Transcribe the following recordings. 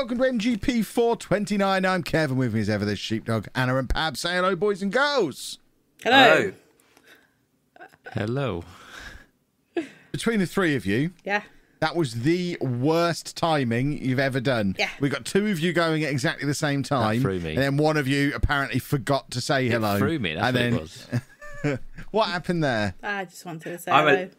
and welcome to MGP 429. I'm Kevin, with me as ever, this sheepdog, Anna and Pab. Say hello, boys and girls. Hello. Hello. Between the three of you, Yeah. that was the worst timing you've ever done. Yeah. We got two of you going at exactly the same time. threw me. And then one of you apparently forgot to say hello. It threw me. That's and what then, it was. What happened there? I just wanted to say I'm hello.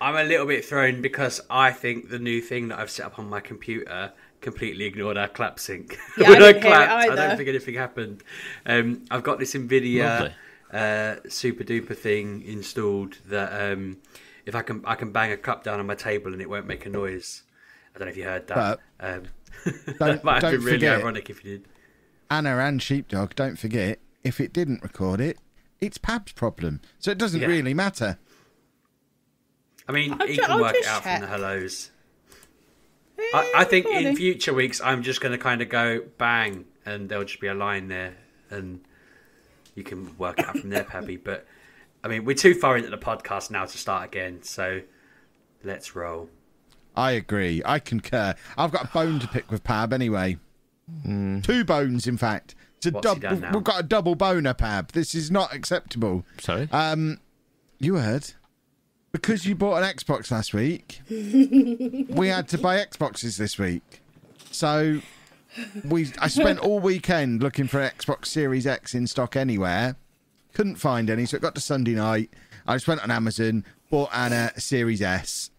I'm a little bit thrown because I think the new thing that I've set up on my computer completely ignored our clap sync. Yeah, I when I, didn't hear it clapped, I don't think anything happened. Um, I've got this NVIDIA uh, super duper thing installed that um, if I can I can bang a cup down on my table and it won't make a noise. I don't know if you heard that. um, Don't, that might have don't been really forget, ironic if you did. Anna and Sheepdog, don't forget, if it didn't record it, it's Pab's problem. So it doesn't Yeah. really matter. I mean, I'll he ju- can I'll work it just out from the hellos. I, I think Probably. in future weeks, I'm just going to kind of go bang, and there'll just be a line there, and you can work it out from there, Pabby. But I mean, we're too far into the podcast now to start again, so let's roll. I agree. I concur. I've got a bone to pick with Pab anyway. Two bones, in fact. It's a What's he done now? We've got a double boner, Pab. This is not acceptable. Sorry. Um, You heard. Because you bought an Xbox last week, we had to buy Xboxes this week. So we I spent all weekend looking for Xbox Series X in stock anywhere. Couldn't find any, so it got to Sunday night. I just went on Amazon, bought Anna a uh, Series S.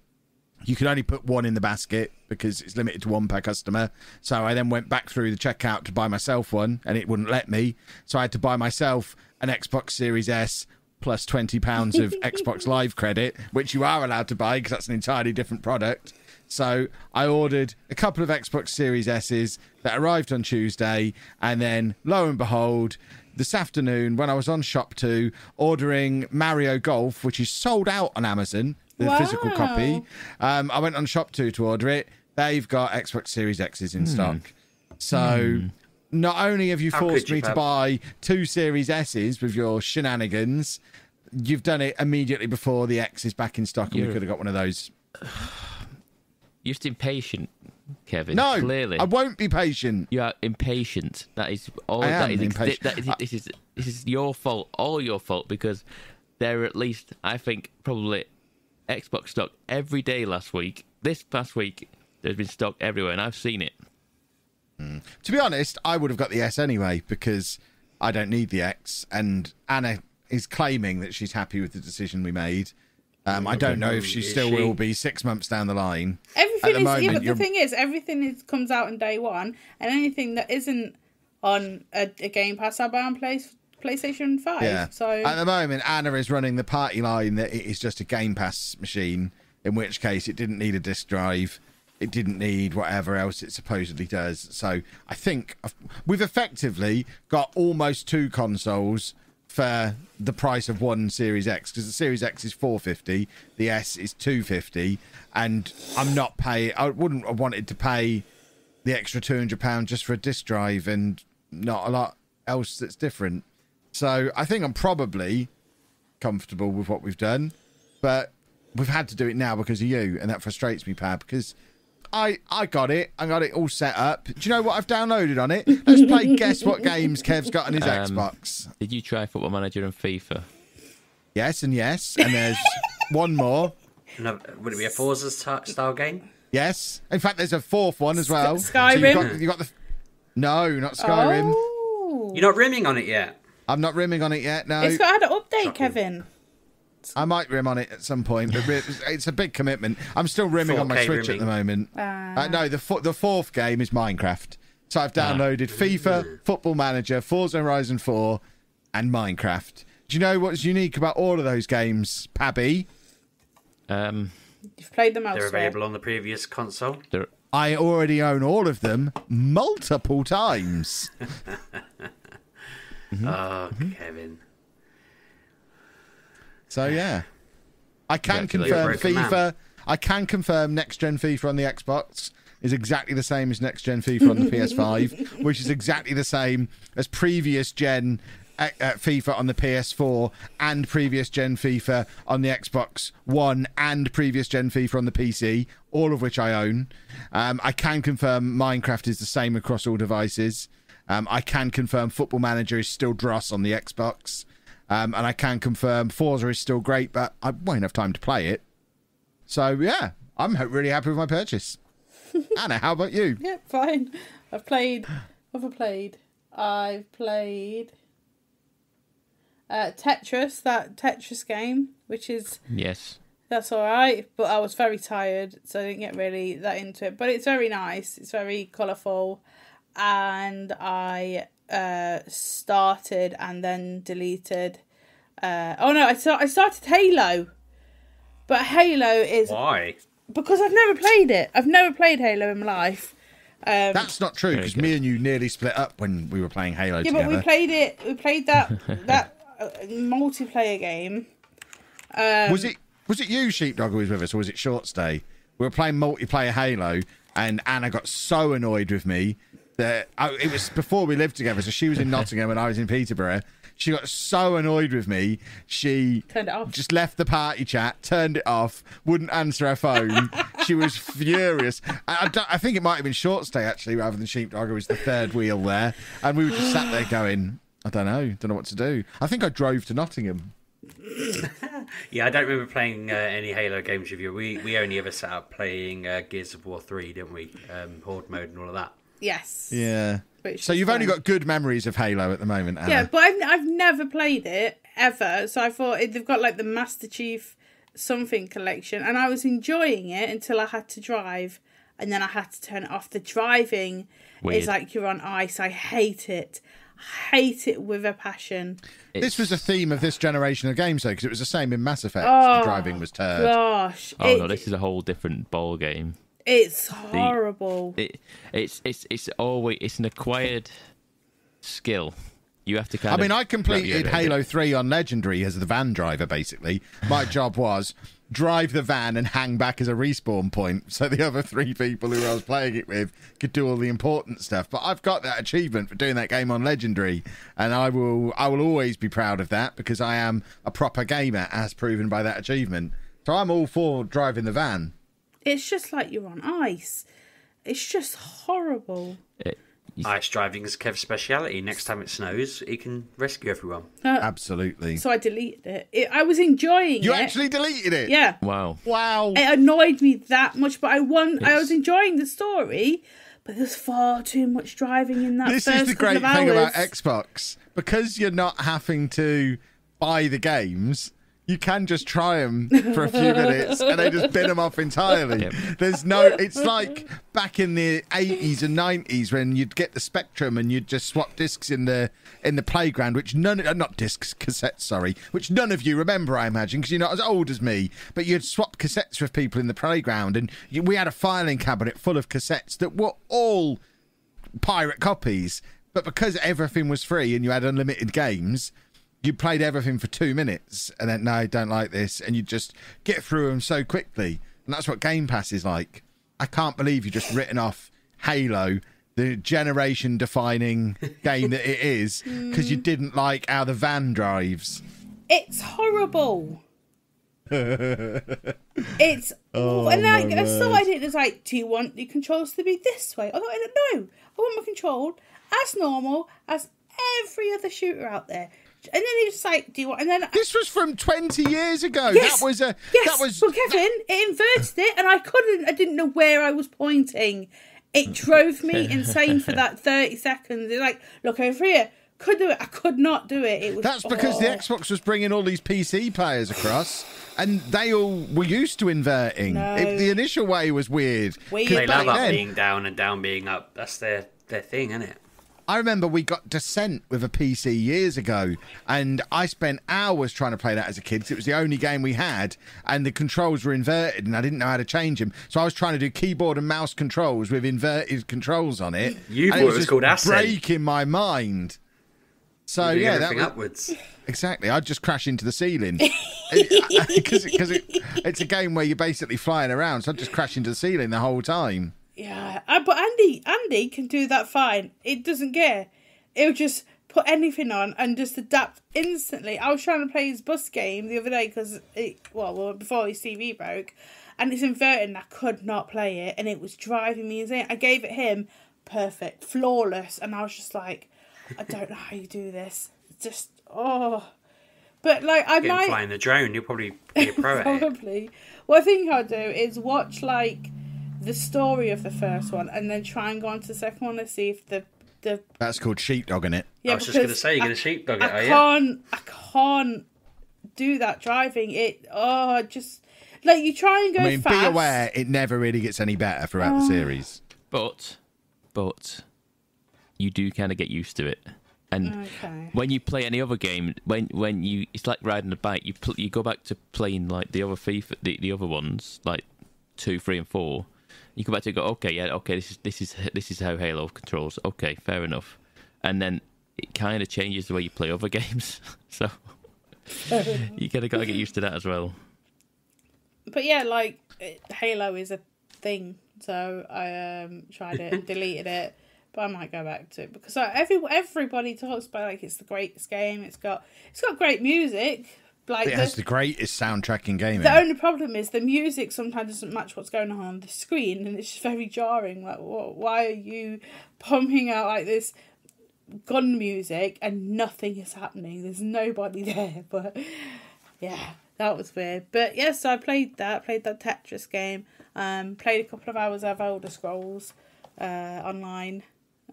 You can only put one in the basket because it's limited to one per customer. So I then went back through the checkout to buy myself one, and it wouldn't let me. So I had to buy myself an Xbox Series S plus twenty pounds of Xbox Live credit, which you are allowed to buy because that's an entirely different product. So I ordered a couple of Xbox Series S's that arrived on Tuesday, and then lo and behold, this afternoon when I was on ShopTo ordering Mario Golf, which is sold out on Amazon, the physical copy. Um, I went on ShopTo to order it. They've got Xbox Series X's in stock. So not only have you How forced you, me to buy two Series S's with your shenanigans, you've done it immediately before the X is back in stock, and You're- could have got one of those. You're just impatient, Kevin. No, Clearly. I won't be patient. You are impatient. That is all. I that am is impatient. That is, this is this is your fault. All your fault because there are at least I think probably Xbox stock every day last week. This past week there's been stock everywhere, and I've seen it. To be honest, I would have got the S anyway because I don't need the X, and Anna is claiming that she's happy with the decision we made. Um, I don't know if she still she? will be six months down the line. Everything At the is yeah, but the you're- thing is, everything is comes out on day one, and anything that isn't on a, a Game Pass, I buy on Play, PlayStation Five. Yeah. So At the moment, Anna is running the party line that it is just a Game Pass machine, in which case it didn't need a disk drive. It didn't need whatever else it supposedly does. So I think we've effectively got almost two consoles for the price of one Series X because the Series X is 450, the S is 250, and I'm not paying. I wouldn't have wanted to pay the extra 200 pound just for a disk drive and not a lot else that's different. So I think I'm probably comfortable with what we've done, but we've had to do it now because of you, and that frustrates me, Pab, because I I got it, I got it all set up. Do you know what I've downloaded on it? Let's play guess what games Kev's got on his Um, Xbox. Did you try Football Manager and FIFA? Yes and yes, and there's one more. No, would it be a Forza style game? Yes, in fact, there's a fourth one as well. Skyrim? So you got, you got the no, not Skyrim. Oh. You're not rimming on it yet. I'm not rimming on it yet. No, It's got had an update, Shocking. Kevin. I might rim on it at some point, but it's a big commitment. I'm still rimming on my 4K Switch at the moment. Ah. Uh, no, the fo- the fourth game is Minecraft. So I've downloaded FIFA, Football Manager, Forza Horizon 4, and Minecraft. Do you know what's unique about all of those games, Pabby? Um, You've played them They're available on the previous console. there, I already own all of them multiple times. Oh, Kevin. So yeah, I can Congratulations. confirm FIFA. man. I can confirm next gen FIFA on the Xbox is exactly the same as next gen FIFA on the PS5, which is exactly the same as previous gen uh, uh, FIFA on the PS4 and previous gen FIFA on the Xbox One and previous gen FIFA on the PC, all of which I own. Um, I can confirm Minecraft is the same across all devices. Um, I can confirm Football Manager is still dross on the Xbox. Um, and I can confirm Forza is still great, but I won't have time to play it. So, yeah, I'm really happy with my purchase. Anna, how about you? Yeah, fine. I've played. What have I played? I've played uh, Tetris, that Tetris game, which is Yes. that's all right. But I was very tired, so I didn't get really that into it. But it's very nice. It's very colourful, and I uh, started and then deleted. Uh, oh no, I start, I started Halo, but Halo is Why? because I've never played it. I've never played Halo in my life. Um, That's not true because me and you nearly split up when we were playing Halo yeah, together. but we played it. We played that that uh, multiplayer game. Um, was it was it you, Sheepdog, who was with us, or was it Short Stay? We were playing multiplayer Halo, and Anna got so annoyed with me that I, it was before we lived together. So she was in Nottingham and I was in Peterborough. She got so annoyed with me, she Turned it off. just left the party chat, turned it off, wouldn't answer her phone. she was furious. I, I, I think it might have been Short Stay actually, rather than Sheepdog, who was the third wheel there. And we were just sat there going, I don't know, don't know what to do. I think I drove to Nottingham. Yeah, I don't remember playing uh, any Halo games with you. We we only ever sat up playing uh, Gears of War three, didn't we? Um, Horde mode and all of that. Yes. Yeah. Which So you've only got good memories of Halo at the moment, Anna. Yeah, but I've I've never played it ever. So I thought it, they've got like the Master Chief something collection, and I was enjoying it until I had to drive, and then I had to turn it off. The driving Weird. is like you're on ice. I hate it. Hate it with a passion. This was a theme of this generation of games, though, because it was the same in Mass Effect. Oh, the driving was turd. Gosh, Oh it, no, this is a whole different ball game. It's horrible. It, it's it's it's always it's an acquired skill. You have to kind I of. mean, I wrap completed Halo it. 3 on Legendary as the van driver, basically. My job was drive the van and hang back as a respawn point so the other three people who I was playing it with could do all the important stuff. But I've got that achievement for doing that game on Legendary, and I will I will always be proud of that because I am a proper gamer, as proven by that achievement. So I'm all for driving the van. It's just like you're on ice. It's just horrible. It- Ice driving is Kev's speciality. Next time it snows, he can rescue everyone. Uh, Absolutely. So I deleted it. it I was enjoying You it. actually deleted it? yeah. wow. Wow. it annoyed me that much, but I won. I was enjoying the story, but there's far too much driving in that this first is the great of thing about. Xbox because you're not having to buy the games. You can just try them for a few minutes and they just bin them off entirely. Yep. There's no. It's like back in the 80s and 90s when you'd get the Spectrum and you'd just swap discs in the in the playground, which none uh, not discs cassettes, sorry, which none of you remember, I imagine, because you're not as old as me. But you'd swap cassettes with people in the playground, and you, we had a filing cabinet full of cassettes that were all pirate copies, but because everything was free and you had unlimited games, you played everything for two minutes and then, no, I don't like this. And you just get through them so quickly. And that's what Game Pass is like. I can't believe you just written off Halo, the generation defining game that it is, because you mm. didn't like how the van drives. It's horrible. it's Oh, and I, my I saw word. it. Was like, do you want your controls to be this way? I thought, no, I want my control as normal as every other shooter out there. And then it's like, do you want? And then This was from 20 years ago. Yes, That was a. yes, That was. but Kevin, it inverted it, and I couldn't. I didn't know where I was pointing. It drove me insane for that thirty seconds. It's like, look over here. Could do it. I could not do it. It was. That's because the oh. Xbox was bringing all these PC players across, and they all were used to inverting. No. It- the initial way was weird. 'Cause Weird. They back love up then, being down and down being up. That's their their thing, isn't it? I remember we got Descent with a PC years ago, and I spent hours trying to play that as a kid 'cause it was the only game we had, and the controls were inverted, and I didn't know how to change them. So I was trying to do keyboard and mouse controls with inverted controls on it. You and thought it was just called Ascent. breaking my mind. So Doing yeah, that everything was, upwards. Exactly. I'd just crash into the ceiling. Because it, it's a game where you're basically flying around, so I'd just crash into the ceiling the whole time. Yeah, uh, but Andy, Andy can do that fine. It doesn't care. It'll just put anything on and just adapt instantly. I was trying to play his bus game the other day because it well, well before his TV broke, and it's inverted and I could not play it and it was driving me insane. I gave it him perfect, flawless, and I was just like, I don't know how you do this. Just oh. But like I might flying the drone, you'll probably be a pro. Probably. What I think I'll do is watch like the story of the first one and then try and go on to the second one and see if the the That's called sheepdog in it. yeah. I was just going to say, you're I- going to sheepdog it, I are you? can't. I can't do that driving. It oh just like you try and go I mean, fast. be aware it never really gets any better throughout the Oh. series. But, but, you do kind of get used to it. And Okay. when you play any other game, when when you it's like riding a bike. You pl- you go back to playing like the other FIFA, the, the other ones like two, three, and four. You go back to go, okay, yeah, okay, this is this is this is how Halo controls. Okay, fair enough. And then it kind of changes the way you play other games. so you kind of got to get used to that as well. But yeah, like Halo is a thing, so I um tried it, and deleted it, but I might go back to it because like, every everybody talks about like it's the greatest game. It's got it's got great music. Like It has the, the greatest soundtrack in gaming. the only problem is the music sometimes doesn't match what's going on on the screen, and it's just very jarring. Like, wh- why are you pumping out like this gun music and nothing is happening? There's nobody there, but yeah, that was weird. But yes, I played that. Played that Tetris game. Um, played a couple of hours of Elder Scrolls uh, online,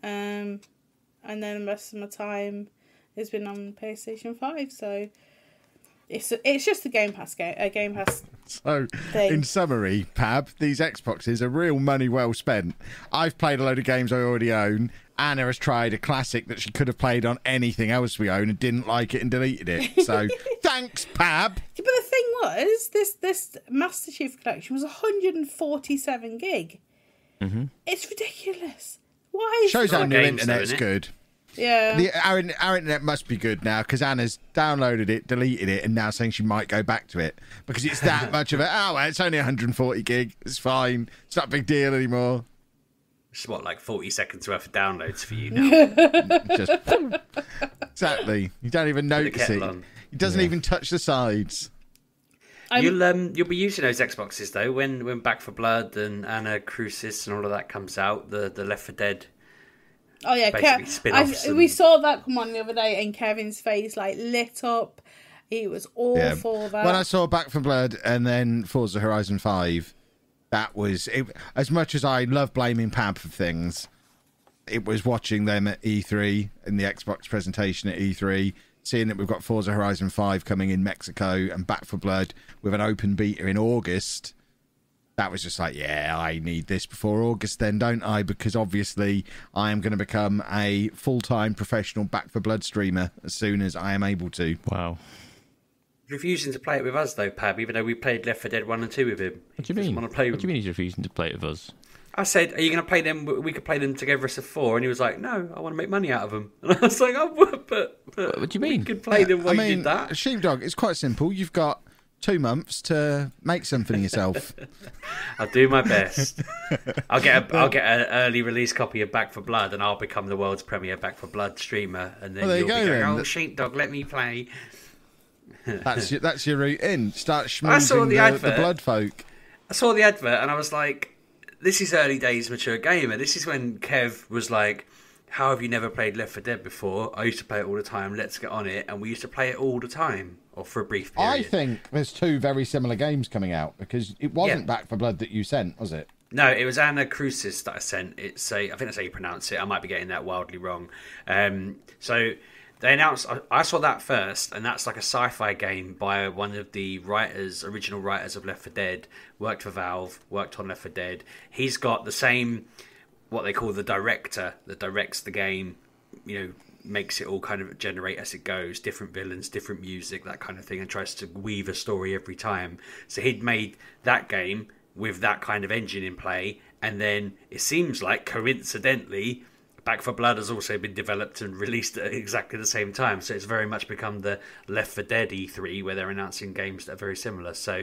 um, and then the rest of my time has been on PlayStation Five. So it's it's just a Game Pass game. A Game Pass. So, thing. in summary, Pab, these Xboxes are real money well spent. I've played a load of games I already own. Anna has tried a classic that she could have played on anything else we own and didn't like it and deleted it. So, thanks, Pab. But the thing was, this this Master Chief collection was 147 gig. Mm-hmm. It's ridiculous. Why? Is Shows how Got new games, though, internet's innit? good. Yeah. The, our, our internet must be good now because Anna's downloaded it, deleted it, and now saying she might go back to it because it's that much of it. Oh, well, it's only 140 gig. It's fine. It's not a big deal anymore. It's what, like 40 seconds worth of downloads for you now? Just exactly. You don't even notice it. kettle on. It doesn't even touch the sides. I'm- You'll um you'll be using those Xboxes though when when Back 4 Blood and Anacrusis and all of that comes out. The the Left 4 Dead. Oh yeah, Kev, I, and- we saw that come on the other day, and Kevin's face like lit up. He was all Yeah. for that. When I saw Back from Blood and then Forza Horizon 5, that was it, as much as I love blaming Pab for things. It was watching them at E3 in the Xbox presentation at E3, seeing that we've got Forza Horizon 5 coming in Mexico and Back 4 Blood with an open beta in August. That was just like, yeah, I need this before August, then, don't I? Because obviously, I am going to become a full time professional Back 4 Blood streamer as soon as I am able to. Wow. Refusing to play it with us though, Pab, even though we played Left 4 Dead 1 and 2 with him. What do you He mean? wanna play What do you mean he's refusing to play it with us? I said, "Are you going to play them? We could play them together as a four. And he was like, "No, I want to make money out of them." And I was like, "Oh, but, but, but What do you mean? We could play them while I you mean, did that." Sheepdog, it's quite simple. You've got two months to make something of yourself. I'll do my best. I'll get a, I'll get an early release copy of Back 4 Blood, and I'll become the world's premier Back 4 Blood streamer. And then Well, you you'll be go going, then. "Oh, sheepdog, let me play." That's your, that's your route in. Start schmoozing the the, the, blood folk. I saw the advert, and I was like, "This is early days mature gamer. This is when Kev was like." How have you never played Left 4 Dead before? I used to play it all the time. Let's get on it, and we used to play it all the time, or for a brief period. I think there's two very similar games coming out because it wasn't Yeah. Back 4 Blood that you sent, was it? No, it was Anacrusis that I sent. It's a, I think that's how you pronounce it. I might be getting that wildly wrong. Um, so they announced. I, I saw that first, and that's like a sci-fi game by one of the writers, original writers of Left 4 Dead. Worked for Valve, worked on Left 4 Dead. He's got the same, what they call the director that directs the game. You know, makes it all kind of generate as it goes, different villains, different music, that kind of thing, and tries to weave a story every time. So he'd made that game with that kind of engine in play, and then it seems like coincidentally, Back 4 Blood has also been developed and released at exactly the same time. So it's very much become the Left 4 Dead E3 where they're announcing games that are very similar. So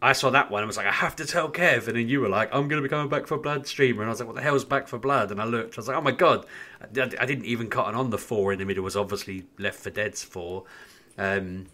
I saw that one and was like, I have to tell Kev. And then you were like, I'm going to be coming Back 4 Blood streamer. And I was like, what the hell's Back 4 Blood? And I looked, I was like, oh my God. I, I didn't even cotton on the four in the middle was obviously Left 4 Dead's four. Um,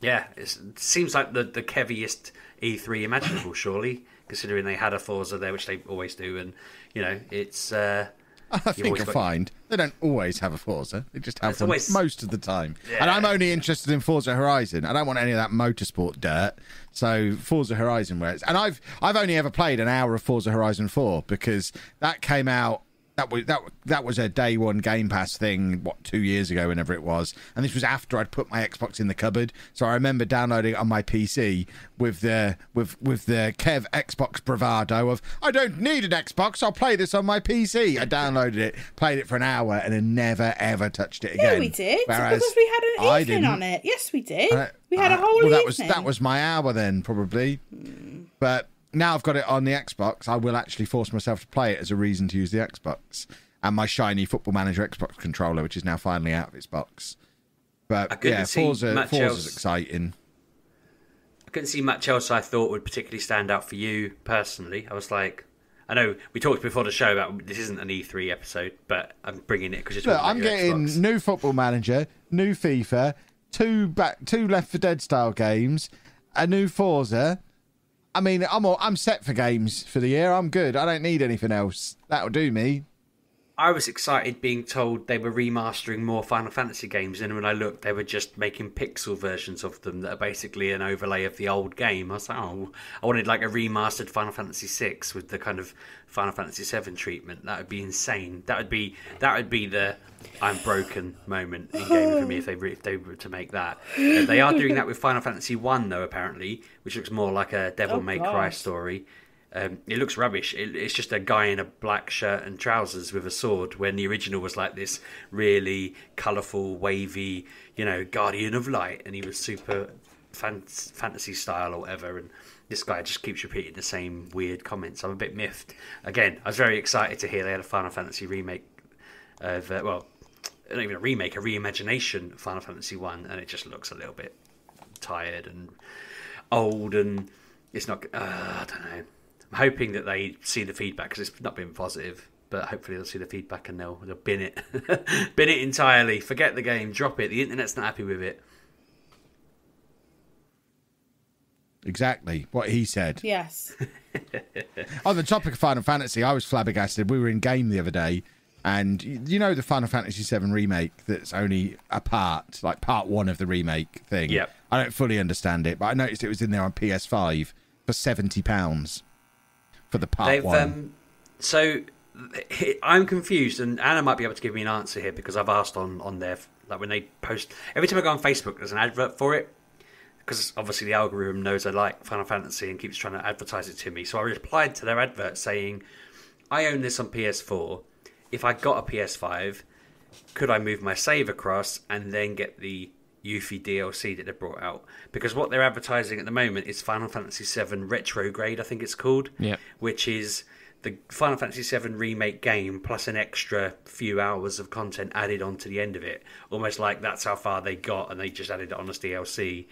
yeah, it seems like the, the keviest E3 imaginable, surely, considering they had a Forza there, which they always do. And, you know, it's. Uh, I think you'll find they don't always have a Forza. They just have one always- most of the time. Yeah. And I'm only interested in Forza Horizon. I don't want any of that motorsport dirt. So Forza Horizon, where it's and I've I've only ever played an hour of Forza Horizon Four because that came out. That was that that was a day one Game Pass thing. What two years ago, whenever it was, and this was after I'd put my Xbox in the cupboard. So I remember downloading it on my PC with the with with the Kev Xbox bravado of I don't need an Xbox. I'll play this on my PC. I downloaded it, played it for an hour, and then never ever touched it again. Yeah, we did. Whereas because we had an I evening didn't. on it. Yes, we did. Uh, we had a uh, whole well, evening. that was that was my hour then probably but now i've got it on the xbox i will actually force myself to play it as a reason to use the xbox and my shiny football manager xbox controller which is now finally out of its box but yeah forza forza's else. exciting I couldn't see much else I thought would particularly stand out for you personally. I was like, I know we talked before the show about this isn't an E3 episode, but I'm bringing it because you're Look, i'm getting Xbox. new football manager new fifa two back two left for dead style games a new forza I mean, I'm all, I'm set for games for the year. I'm good. I don't need anything else. That'll do me. I was excited being told they were remastering more Final Fantasy games, and when I looked, they were just making pixel versions of them that are basically an overlay of the old game. I was like, oh, I wanted like a remastered Final Fantasy VI with the kind of Final Fantasy VII treatment. That would be insane. That would be that would be the I'm broken moment in gaming for me if they if they were to make that. Uh, they are doing that with Final Fantasy One though, apparently, which looks more like a Devil Oh, May Cry story. Um, it looks rubbish. It, it's just a guy in a black shirt and trousers with a sword. When the original was like this really colourful, wavy, you know, guardian of light, and he was super fan- fantasy style or whatever. And this guy just keeps repeating the same weird comments. I'm a bit miffed. Again, I was very excited to hear they had a Final Fantasy remake of uh, well, not even a remake, a reimagination of Final Fantasy One, and it just looks a little bit tired and old, and it's not. Uh, I don't know. I'm hoping that they see the feedback because it's not been positive, but hopefully they'll see the feedback and they'll they'll bin it, bin it entirely. Forget the game, drop it. The internet's not happy with it. Exactly what he said. Yes. On the topic of Final Fantasy, I was flabbergasted. We were in game the other day, and you know the Final Fantasy VII remake that's only a part, like part one of the remake thing. Yep. I don't fully understand it, but I noticed it was in there on PS5 for seventy pounds for the part They've one. um, so I'm confused, and Anna might be able to give me an answer here because I've asked on on their like when they post every time I go on Facebook, there's an advert for it because obviously the algorithm knows I like Final Fantasy and keeps trying to advertise it to me. So I replied to their advert saying, "I own this on PS4. If I got a PS5, could I move my save across and then get the Yuffie DLC that they brought out? Because what they're advertising at the moment is Final Fantasy VII Retrograde, I think it's called, Yep. which is the Final Fantasy VII remake game plus an extra few hours of content added onto the end of it. Almost like that's how far they got, and they just added it on as DLC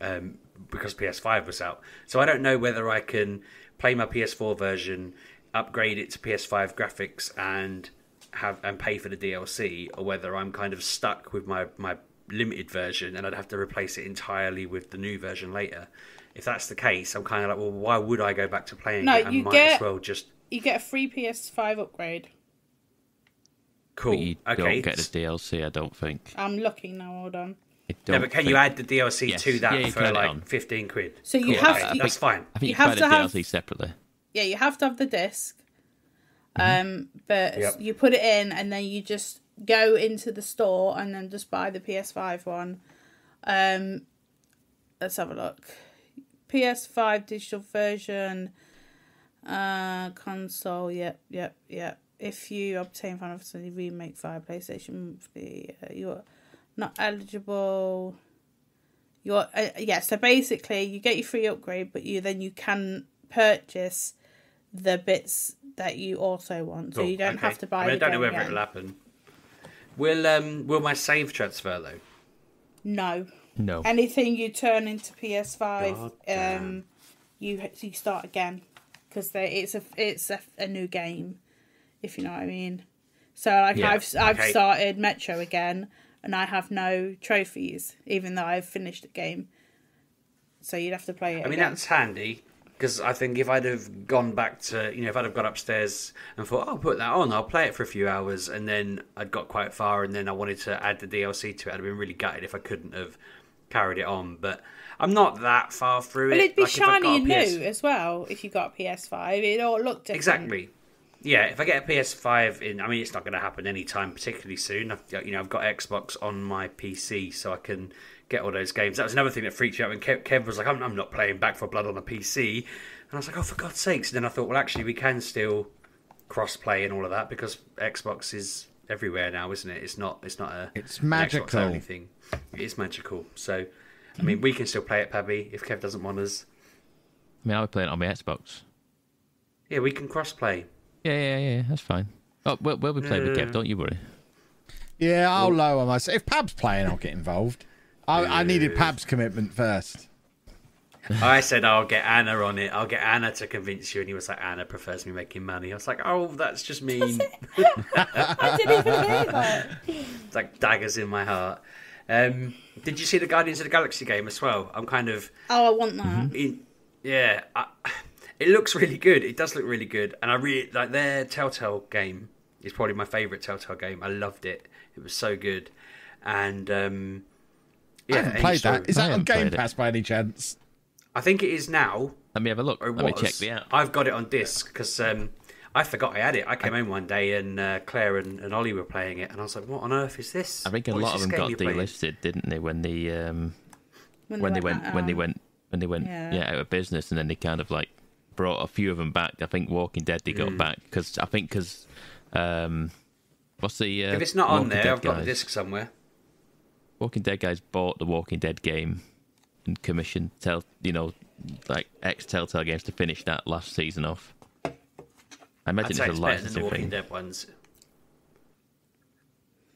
um, because PS5 was out. So I don't know whether I can play my PS4 version, upgrade it to PS5 graphics, and have and pay for the DLC, or whether I'm kind of stuck with my my limited version and I'd have to replace it entirely with the new version later. If that's the case, I'm kind of like, well, why would I go back to playing No, it? I you might get- as well just You get a free PS5 upgrade. cool. But you okay. don't get the DLC, I don't think. I'm looking now. Hold on. I no, but can think- you add the DLC Yes. to that Yeah, for can add it like 15 quid? So you Cool, have okay, to- that's fine. I think you, you have buy the to have- DLC separately. Yeah, you have to have the disc. Mm-hmm. Um, but Yep. you put it in and then you just go into the store and then just buy the PS5 one. Um, let's have a look. PS5 digital version, uh, console. Yep, yep, yep. If you obtain Final Fantasy Remake via PlayStation, uh, you're not eligible. You're uh, yeah. So basically, you get your free upgrade, but you then you can purchase the bits that you also want. So Cool, you don't okay. have to buy. I, mean, I don't know game whether again. it'll happen. Will um will my save transfer though? No. No. Anything you turn into PS5, um, you you start again because it's a it's a, a new game, if you know what I mean. So like Yeah, I've I've started Metro again, and I have no trophies, even though I've finished the game. So you'd have to play it. I mean, again. that's handy because I think if I'd have gone back to, you know, if I'd have gone upstairs and thought, oh, I'll put that on, I'll play it for a few hours, and then I'd got quite far, and then I wanted to add the DLC to it, I'd have been really gutted if I couldn't have carried it on. But I'm not that far through But it. it'd be Like, shiny and PS new as well if you got a PS5. It all looked different. Exactly. Yeah, if I get a PS5 in, I mean, it's not going to happen anytime particularly soon. I've, you know, I've got Xbox on my PC, so I can get all those games. That was another thing that freaked me out when Kev, Kev was like, I'm, "I'm not playing Back 4 Blood on a PC," and I was like, "Oh, for God's sakes!" And then I thought, well, actually, we can still cross-play and all of that because Xbox is everywhere now, isn't it? It's not. It's not a. It's an magical. Xbox thing. It is magical. So, I mean, we can still play it, Pabby, if Kev doesn't want us. I mean, I would play it on my Xbox. Yeah, we can cross-play. Yeah, yeah, yeah. That's fine. Oh, we'll, we'll be playing with Yeah. Kev. Don't you worry. Yeah, I'll lower myself. If Pab's playing, I'll get involved. I, I needed Pab's commitment first. I said I'll get Anna on it. I'll get Anna to convince you, and he was like, "Anna prefers me making money." I was like, "Oh, that's just mean." I didn't even hear that. it's like daggers in my heart. Um, did you see the Guardians of the Galaxy game as well? I'm kind of, Oh, I want that. in, yeah. I, it looks really good. It does look really good, and I really like their Telltale game. is probably my favorite Telltale game. I loved it. It was so good, and um, yeah, I haven't played story- that. Is I that on Game played it. Pass by any chance? I think it is now. Let me have a look. Or Let me check the app. I've got it on disc because um, I forgot I had it. I came home one day and uh, Claire and, and Ollie were playing it, and I was like, "What on earth is this?" I think a What is lot of them got you're playing?" delisted, didn't they? When the um, When, when they went that when they out. went when they went Yeah. yeah. out of business, and then they kind of like brought a few of them back. I think Walking Dead they got Mm. back because I think because um, what's the uh, If it's not on there, Dead I've got the disc somewhere. Walking Dead guys bought the Walking Dead game and commissioned tell you know like ex Telltale games to finish that last season off. I I'd imagine it's it's a better than the Walking thing. Dead ones.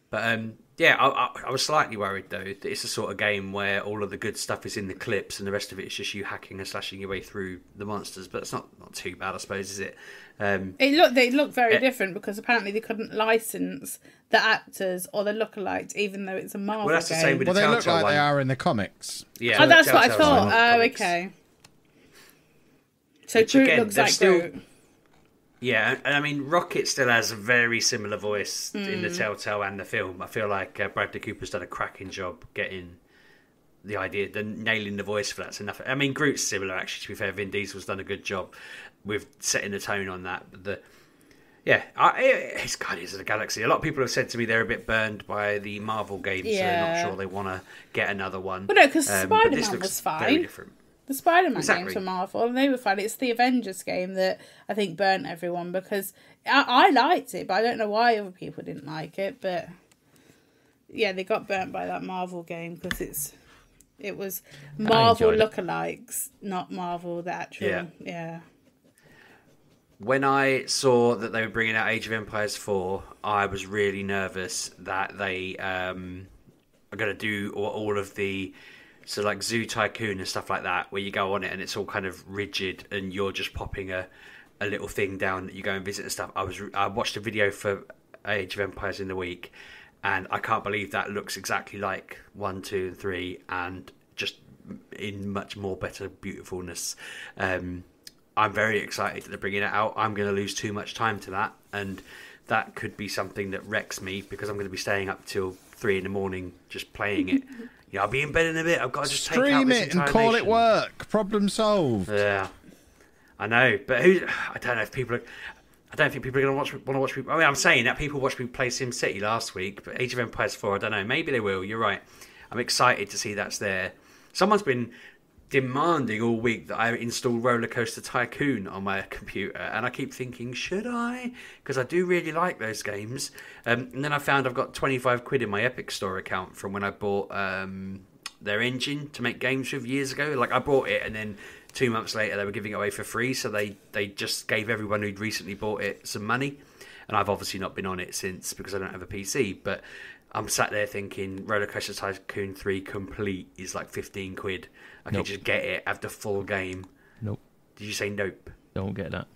But um, yeah, I, I, I was slightly worried though that it's the sort of game where all of the good stuff is in the clips and the rest of it is just you hacking and slashing your way through the monsters. But it's not not too bad, I suppose, is it? Um, It looked they look very Eh. different because apparently they couldn't license the actors or the lookalikes, even though it's a Marvel Well, that's the game. same with Well, the they look like one. they are in the comics. Yeah, oh, that's what I thought. Oh, Comics. okay. So Which Groot again, looks they're like still- Groot. Yeah, I mean, Rocket still has a very similar voice in Hmm. the Telltale and the film. I feel like uh, Bradley Cooper's done a cracking job getting the idea, the nailing the voice for that's enough. I mean, Groot's similar actually. To be fair, Vin Diesel's done a good job with setting the tone on that. But the yeah, I, it's Guardians of the Galaxy. A lot of people have said to me they're a bit burned by the Marvel games, so they're not sure they want to get another one. Well, no, 'cause Um, this Spider-Man looks was fine. Very different. The Spider-Man Exactly. games from Marvel, and they were fun. It's the Avengers game that I think burnt everyone because I, I liked it, but I don't know why other people didn't like it. But yeah, they got burnt by that Marvel game because it's it was Marvel enjoyed it. lookalikes, not Marvel the actual. Yeah. yeah. when I saw that they were bringing out Age of Empires 4, I was really nervous that they um, are going to do all, all of the so like Zoo Tycoon and stuff like that, where you go on it and it's all kind of rigid and you're just popping a, a little thing down that you go and visit and stuff. I was I watched a video for Age of Empires in the week, and I can't believe that looks exactly like one, two, and three, and just in much more better beautifulness. Um, I'm very excited that they're bringing it out. I'm going to lose too much time to that, and that could be something that wrecks me because I'm going to be staying up till three in the morning just playing it. yeah, I'll be in bed in a bit. I've got to just take out Stream it and call it work. Problem solved. Yeah, I know, but who? I don't know if people. Are, I don't think people are going to watch want to watch me. I mean, I'm saying that people watched me play Sim City last week, but Age of Empires 4, I don't know. Maybe they will. You're right. I'm excited to see that's there. Someone's been demanding all week that I install Roller Coaster Tycoon on my computer, and I keep thinking, should I? Because I do really like those games. Um, and then I found I've got 25 quid in my Epic Store account from when I bought um, their engine to make games with years ago. Like I bought it, and then two months later they were giving it away for free, so they they just gave everyone who'd recently bought it some money. And I've obviously not been on it since because I don't have a PC, but. I'm sat there thinking Roller Coaster Tycoon 3 complete is like 15 quid. I Nope. can just get it, have the full game. Nope. Did you say nope? Don't get that.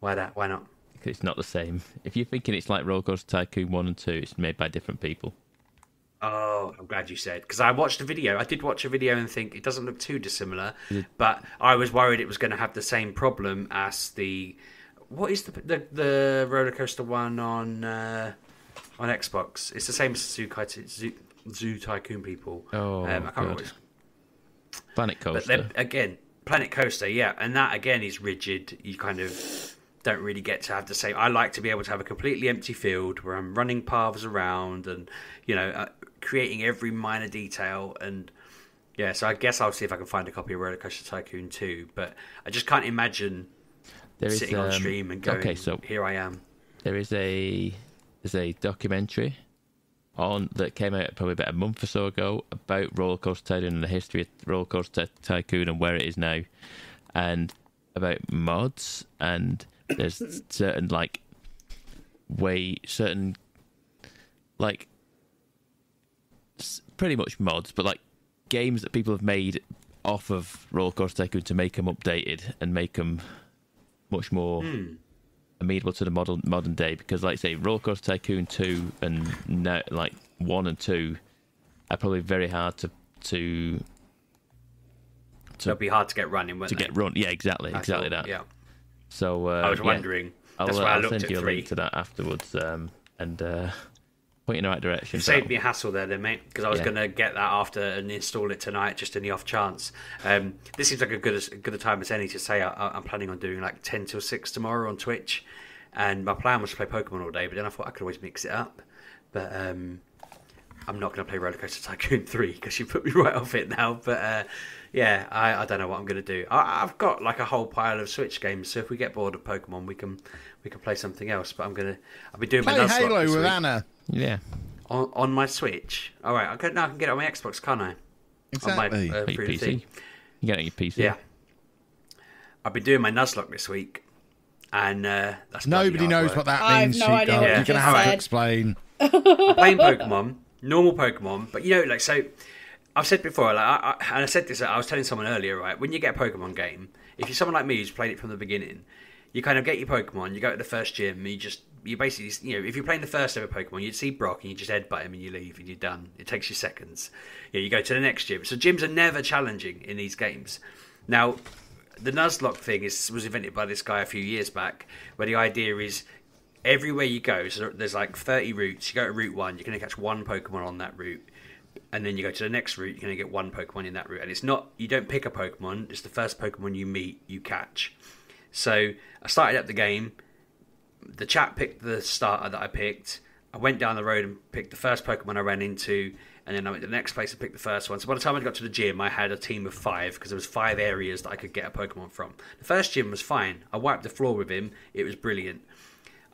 Why that? Why not? Because it's not the same. If you're thinking it's like Roller Coaster Tycoon 1 and 2, it's made by different people. Oh, I'm glad you said because I watched a video. I did watch a video and think it doesn't look too dissimilar, but I was worried it was going to have the same problem as the what is the the, the roller coaster one on uh, on Xbox? It's the same as Zoo, Zoo, Zoo Tycoon people. Oh, um, I can't remember. Planet Coaster. then again, Planet Coaster, yeah, and that again is rigid. You kind of don't really get to have the same. I like to be able to have a completely empty field where I'm running paths around and you know uh, creating every minor detail and yeah. So I guess I'll see if I can find a copy of Roller Coaster Tycoon 2, but I just can't imagine There is, sitting on um, stream and going, Okay, so "Here I am." there is a there's a documentary on that came out probably about a month or so ago about roller coaster tycoon and the history of roller coaster tycoon and where it is now and about mods and there's certain like way certain like pretty much mods but like games that people have made off of roller coaster tycoon to make them updated and make them much more hmm. Amenable to the modern modern day because, like I say, Roller Coaster Tycoon two and now, like one and two are probably very hard to to It'll be hard to get running, to they? get run. Yeah, exactly, exactly that. Yeah, So uh, I was yeah, wondering. I'll, That's uh, why I I'll looked send at you a link to that afterwards um, and uh, point you in the right direction. It for saved me a hassle there, then, mate, because I was Yeah. going to get that after and install it tonight, just in the off chance. Um, this seems like a good as good a time as any to say I, I'm planning on doing like ten till six tomorrow on Twitch, and my plan was to play Pokemon all day, but then I thought I could always mix it up. But um, I'm not going to play Roller Coaster Tycoon three because you put me right off it now. But uh, yeah, I, I don't know what I'm going to do. I, I've got like a whole pile of Switch games, so if we get bored of Pokemon, we can we can play something else. But I'm gonna I'll be doing my Play Nuzlocke Halo with week. Anna. Yeah, On, on my Switch. All right, I can, now I can get it on my Xbox, can't I? Exactly. On my, uh, Your PC. thing. you get it on your PC. Yeah. I've been doing my Nuzlocke this week, and uh, that's Nobody knows work. what that means, no Sheep idea Dog. You're going to just have to explain. I'm playing Pokemon, normal Pokemon, but you know, like so. I've said before, like, I, I, and I said this. I was telling someone earlier, right? When you get a Pokemon game, if you're someone like me who's played it from the beginning, you kind of get your Pokemon. You go to the first gym, and you just you basically, you know, if you're playing the first ever Pokemon, you'd see Brock, and you just headbutt him, and you leave, and you're done. It takes you seconds. Yeah, you go to the next gym. So gyms are never challenging in these games. Now, the Nuzlocke thing is was invented by this guy a few years back, where the idea is everywhere you go, so there's like 30 routes. You go to route one, you're going to catch one Pokemon on that route. And then you go to the next route, you're going to get one Pokemon in that route. And it's not, you don't pick a Pokemon, it's the first Pokemon you meet, you catch. So I started up the game. The chat picked the starter that I picked. I went down the road and picked the first Pokemon I ran into, and then I went to the next place and picked the first one. So by the time I got to the gym, I had a team of five because there was five areas that I could get a Pokemon from. The first gym was fine. I wiped the floor with him. It was brilliant.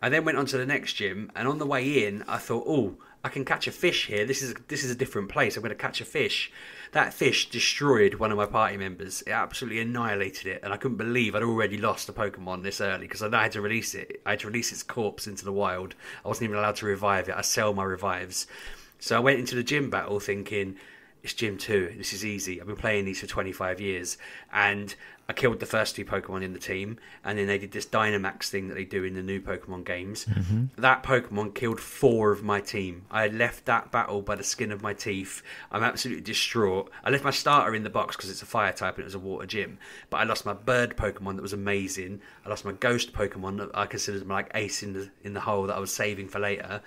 I then went on to the next gym, and on the way in, I thought, "Oh, I can catch a fish here. This is this is a different place. I'm going to catch a fish." That fish destroyed one of my party members. It absolutely annihilated it, and I couldn't believe I'd already lost a Pokemon this early because I had to release it. I had to release its corpse into the wild. I wasn't even allowed to revive it. I sell my revives, so I went into the gym battle thinking. It's Gym 2. This is easy. I've been playing these for 25 years. And I killed the first two Pokemon in the team. And then they did this Dynamax thing that they do in the new Pokemon games. Mm-hmm. That Pokemon killed four of my team. I left that battle by the skin of my teeth. I'm absolutely distraught. I left my starter in the box because it's a fire type and it was a water gym. But I lost my bird Pokemon that was amazing. I lost my ghost Pokemon that I considered my like ace in the in the hole that I was saving for later.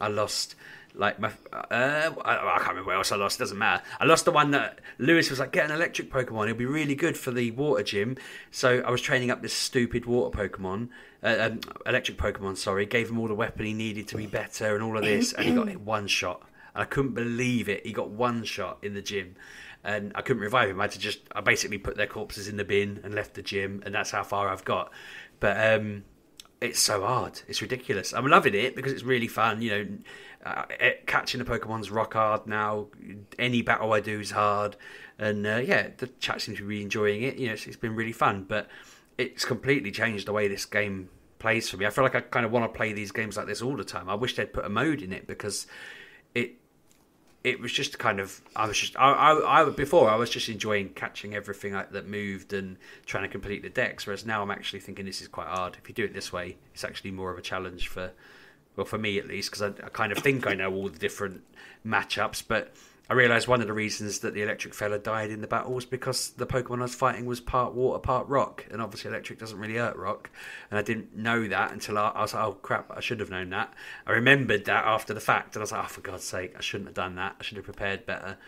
I lost like my uh, I, I can't remember what else I lost. It doesn't matter. I lost the one that Lewis was like, get an electric Pokemon. It'll be really good for the water gym. So I was training up this stupid water Pokemon, uh, um, electric Pokemon. Sorry, gave him all the weapon he needed to be better and all of this, and he got hit one shot. And I couldn't believe it. He got one shot in the gym. And I couldn't revive him. I had to just, I basically put their corpses in the bin and left the gym, and that's how far I've got. But um, it's so hard. It's ridiculous. I'm loving it because it's really fun. You know, uh, eh, catching the Pokemon's rock hard now. Any battle I do is hard, and uh, yeah, the chat seems to be enjoying it. You know, it's, it's been really fun, but it's completely changed the way this game plays for me. I feel like I kind of want to play these games like this all the time. I wish they'd put a mode in it because it it was just kind of I was just I, I, I before I was just enjoying catching everything that that moved and trying to complete the decks. Whereas now I'm actually thinking this is quite hard. If you do it this way, it's actually more of a challenge for well for me at least because I, I kind of think I know all the different matchups, but I realised one of the reasons that the electric fella died in the battle was because the Pokemon I was fighting was part water, part rock, and obviously electric doesn't really hurt rock. And I didn't know that until I, I was like, oh crap, I should have known that. I remembered that after the fact, and I was like, oh for God's sake, I shouldn't have done that. I should have prepared better.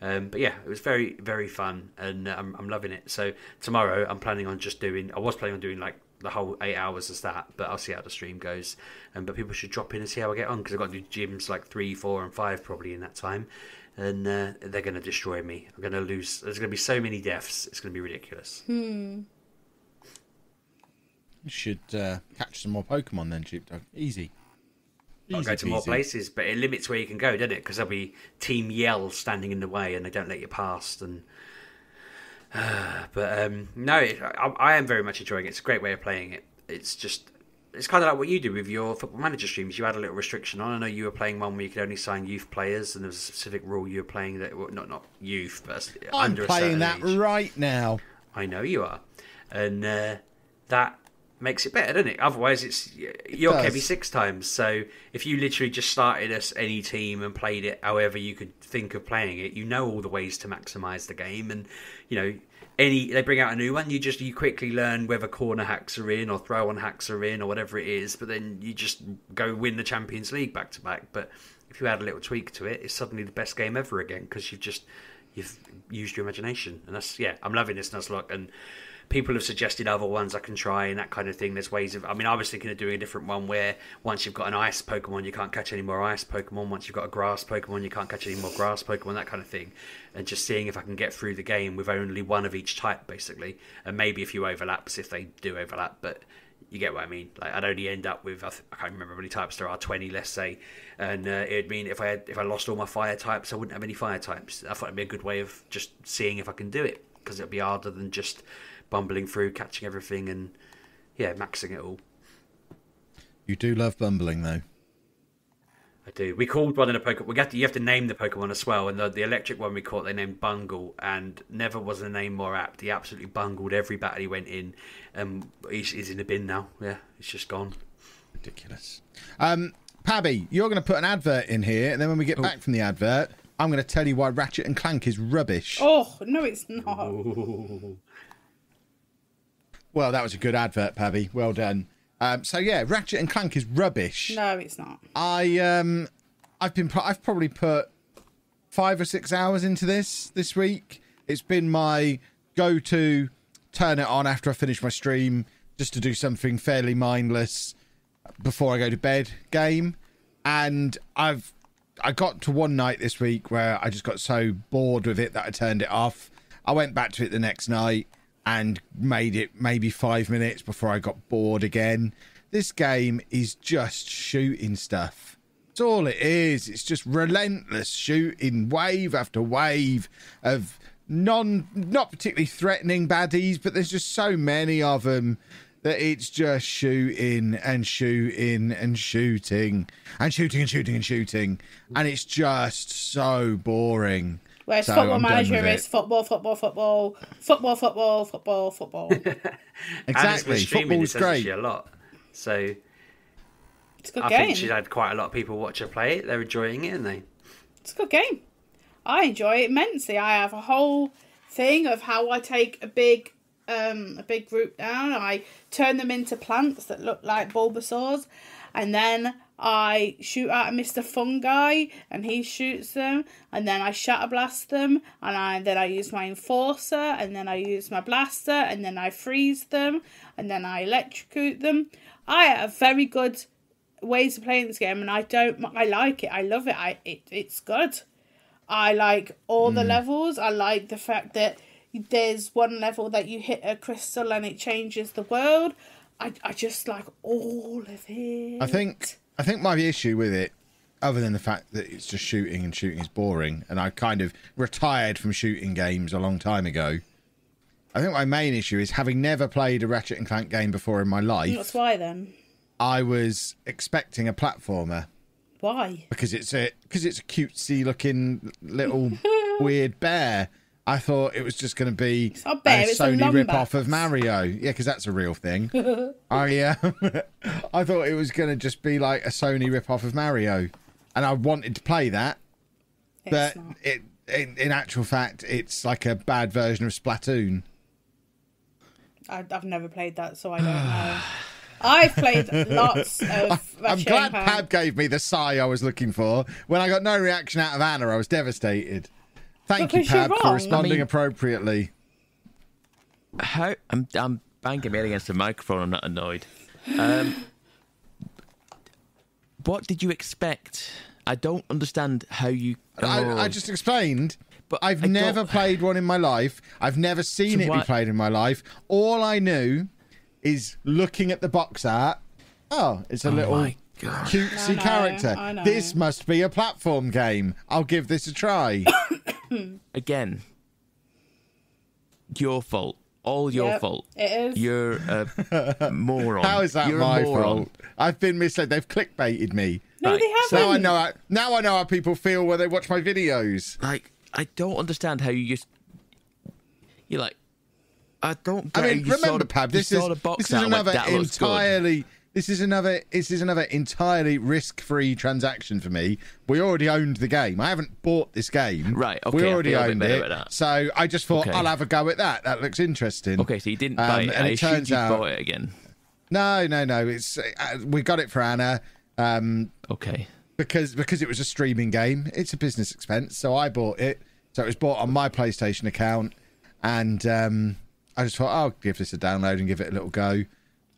Um, but yeah, it was very, very fun, and I'm, I'm loving it. So tomorrow, I'm planning on just doing. I was planning on doing like the whole eight hours as that, but I'll see how the stream goes. Um, but people should drop in and see how I get on because I've got to do gyms like three, four, and five probably in that time, and uh, they're going to destroy me. I'm going to lose. There's going to be so many deaths. It's going to be ridiculous. You should uh, catch some more Pokemon then, Sheepdog. Easy. I'll Easy go to more places, but it limits where you can go, doesn't it? Because there'll be Team Yell standing in the way, and they don't let you past. And but um, no, it, I, I am very much enjoying it. It's a great way of playing it. It's just it's kind of like what you do with your football manager streams. You had a little restriction on. I know you were playing one where you could only sign youth players, and there was a specific rule you were playing that well, not not youth, but I'm under playing that age. right now. I know you are, and uh, that makes it better, doesn't it? Otherwise, it's you're does. Kevy six times. So if you literally just started us any team and played it however you could think of playing it, you know all the ways to maximise the game, and you know any they bring out a new one, you just you quickly learn whether corner hacks are in or throw on hacks are in or whatever it is, but then you just go win the Champions League back to back. But if you add a little tweak to it, it's suddenly the best game ever again because you've just you've used your imagination, and that's yeah, I'm loving this Nuzlocke and people have suggested other ones I can try and that kind of thing. There's ways of. I mean, I was thinking of doing a different one where once you've got an ice Pokemon, you can't catch any more ice Pokemon. Once you've got a grass Pokemon, you can't catch any more grass Pokemon. That kind of thing, and just seeing if I can get through the game with only one of each type, basically, and maybe a few overlaps if they do overlap, but. You get what I mean. Like I'd only end up with I, th- I can't remember how many types there are, twenty, let's say, and uh, it'd mean if I had, if I lost all my fire types, I wouldn't have any fire types. I thought it'd be a good way of just seeing if I can do it because it'd be harder than just bumbling through, catching everything, and yeah, maxing it all. You do love bumbling, though. I do. We called one in a Pokemon. We have to, you have to name the Pokemon as well. And the, the electric one we caught, they named Bungle, and never was a name more apt. He absolutely bungled every battle he went in. and he's, he's in the bin now. Yeah, he's just gone. Ridiculous. Um, Pabby, you're going to put an advert in here, and then when we get back from the advert, I'm going to tell you why Ratchet and Clank is rubbish. Oh no, it's not. Well, that was a good advert, Pabby. Well done. Um, so yeah, Ratchet and Clank is rubbish. No, it's not. I um, I've been I've probably put five or six hours into this this week. It's been my go-to turn it on after I finish my stream just to do something fairly mindless before I go to bed game. And I've I got to one night this week where I just got so bored with it that I turned it off. I went back to it the next night and made it maybe five minutes before I got bored again. This game is just shooting stuff. That's all it is. It's just relentless shooting, wave after wave of non, not particularly threatening baddies, but there's just so many of them that it's just shooting and shooting and shooting and shooting and shooting and shooting, and it's just so boring. Whereas So football I'm manager is football, football, football, football, football, football, football. Exactly. been streaming Football's essentially great. a lot. So It's a good I game. think she's had quite a lot of people watch her play it. They're enjoying it, aren't they? It's a good game. I enjoy it immensely. I have a whole thing of how I take a big um a big group down. I turn them into plants that look like Bulbasaurs, and then I shoot at Mr. Fungi and he shoots them, and then I shatter blast them, and I then I use my enforcer, and then I use my blaster, and then I freeze them, and then I electrocute them. I have very good ways of playing this game, and I don't. I like it. I love it. I it, it's good. I like all the hmm. levels. I like the fact that there's one level that you hit a crystal and it changes the world. I, I just like all of it. I think I think my issue with it, other than the fact that it's just shooting and shooting is boring, and I kind of retired from shooting games a long time ago. I think my main issue is having never played a Ratchet and Clank game before in my life. That's why then. I was expecting a platformer, Why? because it's a because it's a cutesy looking little weird bear. I thought it was just going to be a Sony rip off of Mario. Yeah, because that's a real thing. I uh, I thought it was going to just be like a Sony rip off of Mario, and I wanted to play that, It's but not. it in, in actual fact it's like a bad version of Splatoon. I, I've never played that, so I don't know. I've played lots of. I'm glad. Pab gave me the sigh I was looking for. When I got no reaction out of Anna, I was devastated. Thank Because you, you're Pab, for responding I mean- appropriately. How I'm I'm banging my head against the microphone. I'm not annoyed. Um, what did you expect? I don't understand how you. I, oh, I just explained. But I've I never don't- played one in my life. I've never seen So it be what- played in my life. All I knew is looking at the box art. Oh, it's a little cutesy I know, character. This must be a platform game. I'll give this a try. Hmm. again. Your fault. All your Yep, fault. It is. You're a moron. How is that You're my fault? I've been misled. They've clickbaited me. no, Right, they haven't. Now I know. How, now I know how people feel when they watch my videos. Like, I don't understand how you just. You're like. I don't. Get I mean, you saw remember, the, Pab, you this saw is the box this is art and went, another "That looks good." entirely. This is another. This is another entirely risk-free transaction for me. We already owned the game. I haven't bought this game. Right, We okay, I already feel a bit owned it. So I just thought Okay. I'll have a go at that. That looks interesting. Okay, so you didn't Um, buy it. and I it assumed turns you out- bought it again. No, no, no. It's uh, we got it for Anna. Um, Okay. because because it was a streaming game. It's a business expense, so I bought it. So it was bought on my PlayStation account, and um, I just thought I'll give this a download and give it a little go.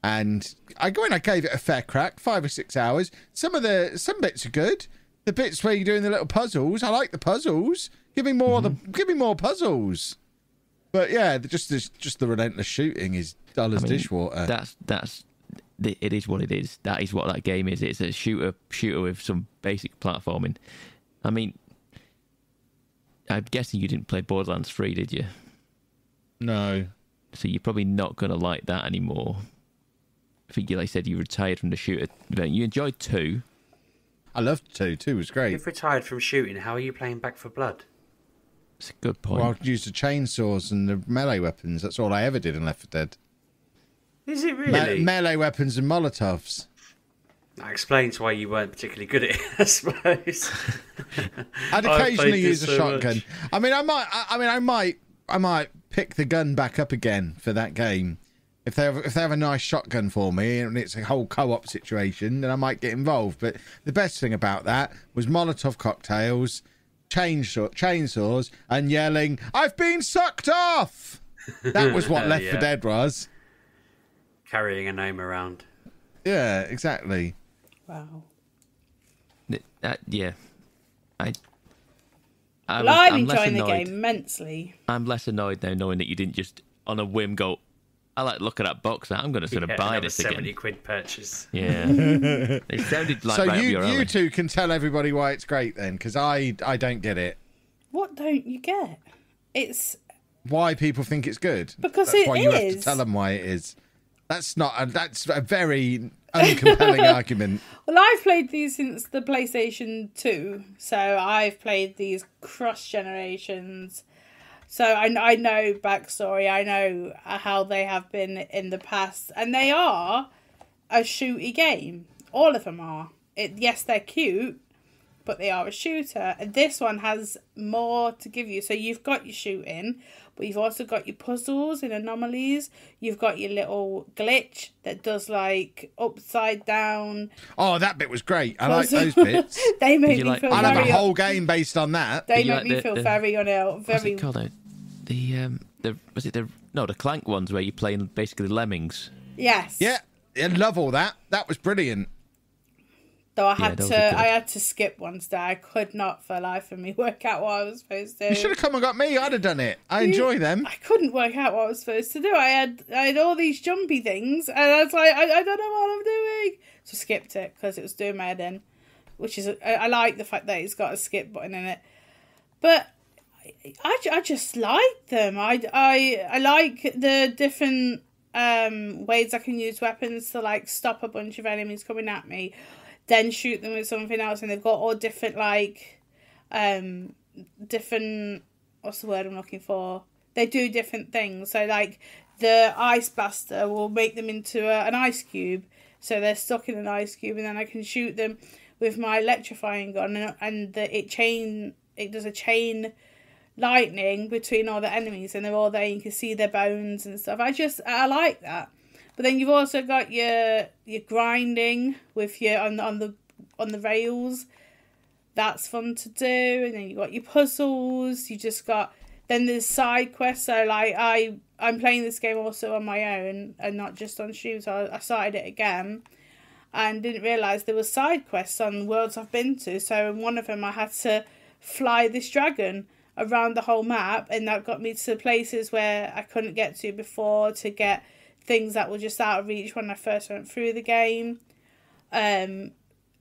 And I go in, I gave it a fair crack, five or six hours. Some of the some bits are good. The bits where you're doing the little puzzles, I like the puzzles. Give me more the mm-hmm. give me more puzzles. But yeah, the- just this, just the relentless shooting is dull as I mean, dishwater. That's that's it is what it is. That is what that game is. It's a shooter shooter with some basic platforming. I mean, I'm guessing you didn't play Borderlands 3, did you? no, So you're probably not going to like that anymore. I think, like I said, you retired from the shooter. event. You enjoyed two. I loved two. Two was great. You've retired from shooting. How are you playing Back 4 Blood? It's a good point. Well, I used the chainsaws and the melee weapons. That's all I ever did in Left 4 Dead. Is it Me- really? melee weapons and Molotovs. that explains why you weren't particularly good at it, I suppose. I'd occasionally use a so shotgun. much. I mean, I might. I, I mean, I might. I might pick the gun back up again for that game. If they have, if they have a nice shotgun for me and it's a whole co-op situation, then I might get involved. But the best thing about that was Molotov cocktails, chainsaw, chainsaws, and yelling, "I've been sucked off." That was what Left 4 Yeah. Dead was. Carrying a name around. Yeah, exactly. Wow. Th- that- yeah. I. I'm, Well, I'm, I'm less enjoying the annoyed. game immensely. I'm less annoyed now knowing that you didn't just on a whim go. I like look at that box. I'm going to sort of Yeah, buy another this seventy again. quid purchase. Yeah, it sounded like so right up you your you alley. two can tell everybody why it's great then, because I I don't get it. What don't you get? It's Why people think it's good? Because that's it why you have to tell them why it is. That's not. A, that's a very uncompelling argument. well, I've played these since the PlayStation Two, so I've played these cross generations. So I, I know backstory. I know uh, how they have been in the past, and they are a shooty game. All of them are. It yes, they're cute, but they are a shooter. And this one has more to give you. So you've got your shooting, but you've also got your puzzles and anomalies. You've got your little glitch that does like upside down. Oh, that bit was great. I like those bits. they made you me like- feel I'd have very. a whole game based on that. they Did you made like me the- feel the- very unreal. What's Very. it called? now? The um the was it the no the clank ones where you're playing basically the lemmings. Yes. Yeah, I love all that. That was brilliant. Though I had those to. I had to skip one day. I could not for life of me work out what I was supposed to. do. You should have come and got me. I'd have done it. I enjoy them. I couldn't work out what I was supposed to do. I had I had all these jumpy things, and I was like, I, I don't know what I'm doing. So I skipped it because it was doing my head in. Which is, I, I like the fact that it's got a skip button in it, but I, I just like them. I, I, I like the different um ways I can use weapons to like stop a bunch of enemies coming at me. Then shoot them with something else, and they've got all different like, um, different what's the word I'm looking for? They do different things. So like the ice blaster will make them into a, an ice cube, so they're stuck in an ice cube, and then I can shoot them with my electrifying gun, and, and the, it chain it does a chain lightning between all the enemies, and they're all there. You can see their bones and stuff. I just I like that. But then you've also got your your grinding with your on the on the on the rails. That's fun to do, and then you got your puzzles. You just got then there's side quests. So like I I'm playing this game also on my own and not just on stream. So I started it again and didn't realize there were side quests on worlds I've been to. So in one of them I had to fly this dragon around the whole map, and that got me to places where I couldn't get to before to get things that were just out of reach when I first went through the game. Um,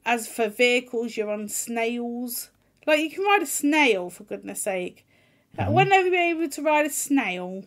as for vehicles, you're on snails. Like you can ride a snail for goodness sake. Mm-hmm. When have you been able to ride a snail?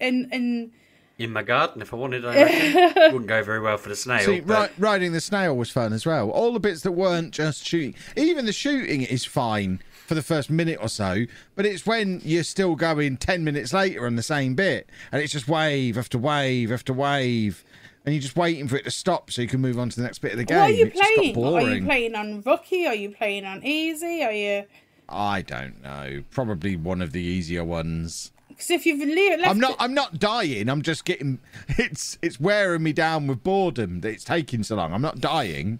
And and in my garden, if I wanted, I reckon. wouldn't go very well for the snail. See, but... ri- riding the snail was fun as well. All the bits that weren't just shooting, even the shooting is fine for the first minute or so, but it's when you're still going 10 minutes later on the same bit, and it's just wave after wave after wave, and you're just waiting for it to stop so you can move on to the next bit of the game. What are you It just got playing? Are you playing on rookie? Are you playing on easy? Are you? I don't know. Probably one of the easier ones. Because if you've left I'm not. it- I'm not dying. I'm just getting. It's. It's wearing me down with boredom that it's taking so long. I'm not dying.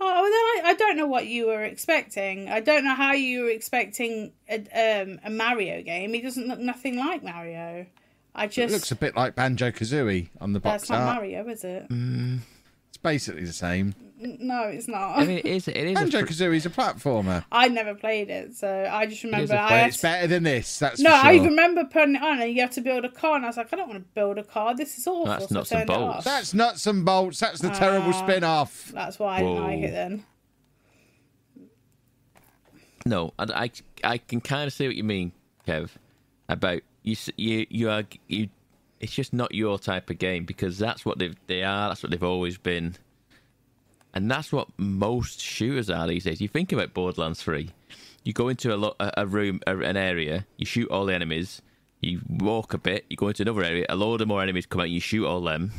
Oh, well, then I, I don't know what you were expecting. I don't know how you were expecting a, um, a Mario game. He doesn't look nothing like Mario. I It just looks a bit like Banjo Kazooie on the box that's not art. Mario, is it? It's basically the same. N- No, it's not. I mean, it is. It is. A Banjo fr- Kazooie's a platformer, I never played it, so I just remember a I but had it's better than this. That's No, for I sure. remember putting it on and you have to build a car, and I was like, I don't want to build a car. This is awful. That's so nuts and bolts. That's nuts and bolts. That's the terrible Ah. spin off. That's why I didn't like it then. No, I, I, I can kind of see what you mean, Kev. About you, you, you are you. It's just not your type of game because that's what they they are. That's what they've always been, and that's what most shooters are these days. You think about Borderlands Three, you go into a lo- a, a room, a, an area, you shoot all the enemies, you walk a bit, you go into another area, a load of more enemies come out, and you shoot all them.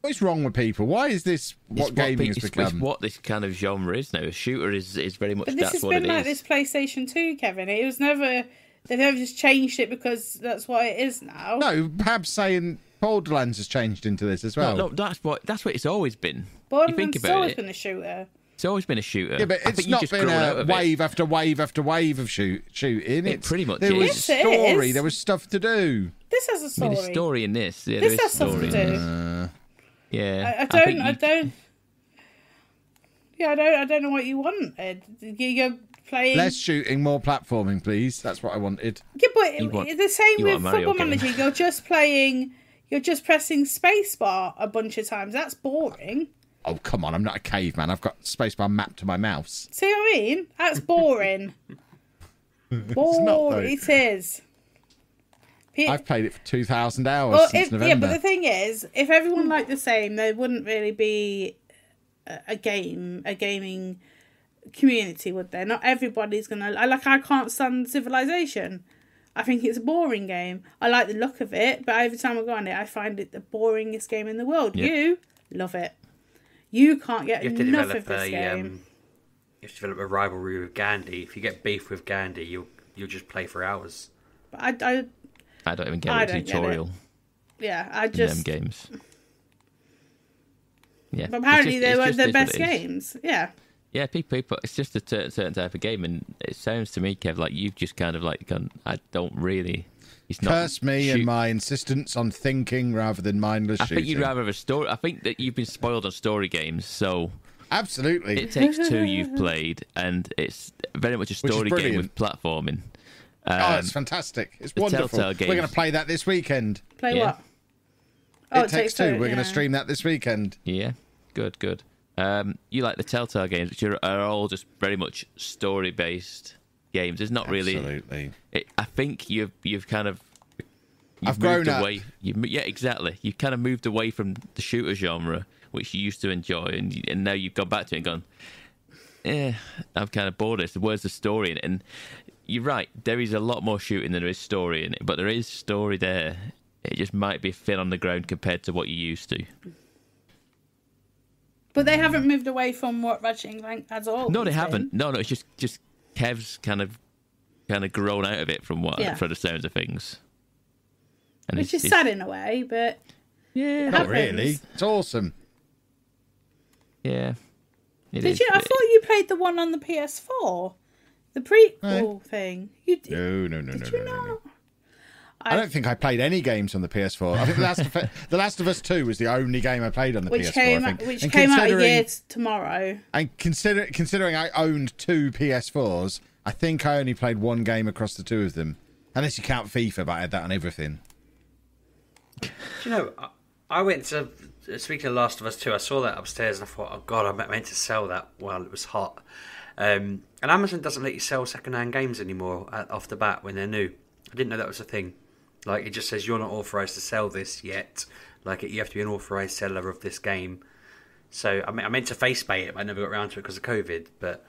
What's wrong with people? Why is this what It's gaming pe- has it's, become? It's what this kind of genre is now. A shooter is is very much But this that's has what been like is. this PlayStation 2, Kevin. It was never. They've never just changed it because that's what it is now. no, perhaps saying Borderlands has changed into this as well. No, no, that's what that's what it's always been. you Borderlands think has about always it, been a shooter. it's always been a shooter. Yeah, but I it's think you not just been grown a of it. wave after wave after wave of shoot, shooting. It It's, pretty much there was is. Yes, story. is. There was stuff to do. This has a I story. mean, there's story in this. Yeah, This there has is something story. to do. this. Yeah, I, I don't. I, you- don't. Yeah, I don't. I don't know what you wanted. You- You're playing. Less shooting, more platforming, please. That's what I wanted. Yeah, but want- the same with want a Mario Football game. Manager. You're just playing. You're just pressing spacebar a bunch of times. That's boring. Oh come on! I'm not a caveman. I've got spacebar mapped to my mouse. See what I mean? That's boring. boring. though. It is. Pe- I've played it for two thousand hours well, since if, yeah, but the thing is, if everyone liked the same, there wouldn't really be a, game, a gaming community, would there? Not everybody's gonna. I like. I can't stand Civilization. I think it's a boring game. I like the look of it, but every time I go on it, I find it the boringest game in the world. Yeah. You love it. You can't get You have to enough develop of this a game. um, you have to develop a rivalry with Gandhi. If you get beef with Gandhi, you'll you'll just play for hours. But I, I, I don't even get I a don't get it. tutorial yeah, I in them just. games. Yeah, But apparently just- they were just the best games. Yeah. Yeah, people, people, it's just a certain type of game, and it sounds to me, Kev, like you've just kind of like gone. I don't really. It's not. Curse me shoot- and my insistence on thinking rather than mindless I shooting. think you'd rather have a story. I think that you've been spoiled on story games, so Absolutely. it takes two you've played, and it's very much a story game with platforming. oh, Um, it's fantastic. It's wonderful. We're going to play that this weekend. Play Yeah. what? Oh, it takes two. We're going to stream that this weekend. Yeah, good, good. Um, you like the Telltale games, which are, are all just very much story-based games. It's not really. Absolutely. It, I think you've you've kind of you've I've grown moved up. away. You, yeah, exactly. You kind of moved away from the shooter genre, which you used to enjoy, and, you- and now you've gone back to it and gone, eh, I'm kind of bored of this. Where's the story in it? And you're right, there is a lot more shooting than there is story in it, but there is story there. It just might be thin on the ground compared to what you used to. But they haven't moved away from what Ratchet and Clank has all. No, they haven't. No, no, it's just just Kev's kind of kind of grown out of it from what Yeah. from the sounds of things. And Which it's- is it's- sad in a way, but Yeah, Not happens. really. It's awesome. yeah. It did is, you? I thought you played the one on the PS4, the prequel Eh? thing. You did, No, no, no, no, did no, you no, no. Not? I don't think I played any games on the PS4. I think The Last of, the Last of Us 2 was the only game I played on the Which PS4. came I think. which And came out a considering- year t- tomorrow. And consider, considering I owned two PS4s, I think I only played one game across the two of them. Unless you count FIFA, but I had that on everything. Do you know, I, I went to speaking of Last of Us Two. I saw that upstairs and I thought, oh god, I meant meant to sell that while it was hot. Um, and Amazon doesn't let you sell second-hand games anymore off the bat when they're new. I didn't know that was a thing. Like it just says you're not authorized to sell this yet. Like you have to be an authorized seller of this game. So I, mean, I meant to face bait it, but I never got around to it because of COVID. But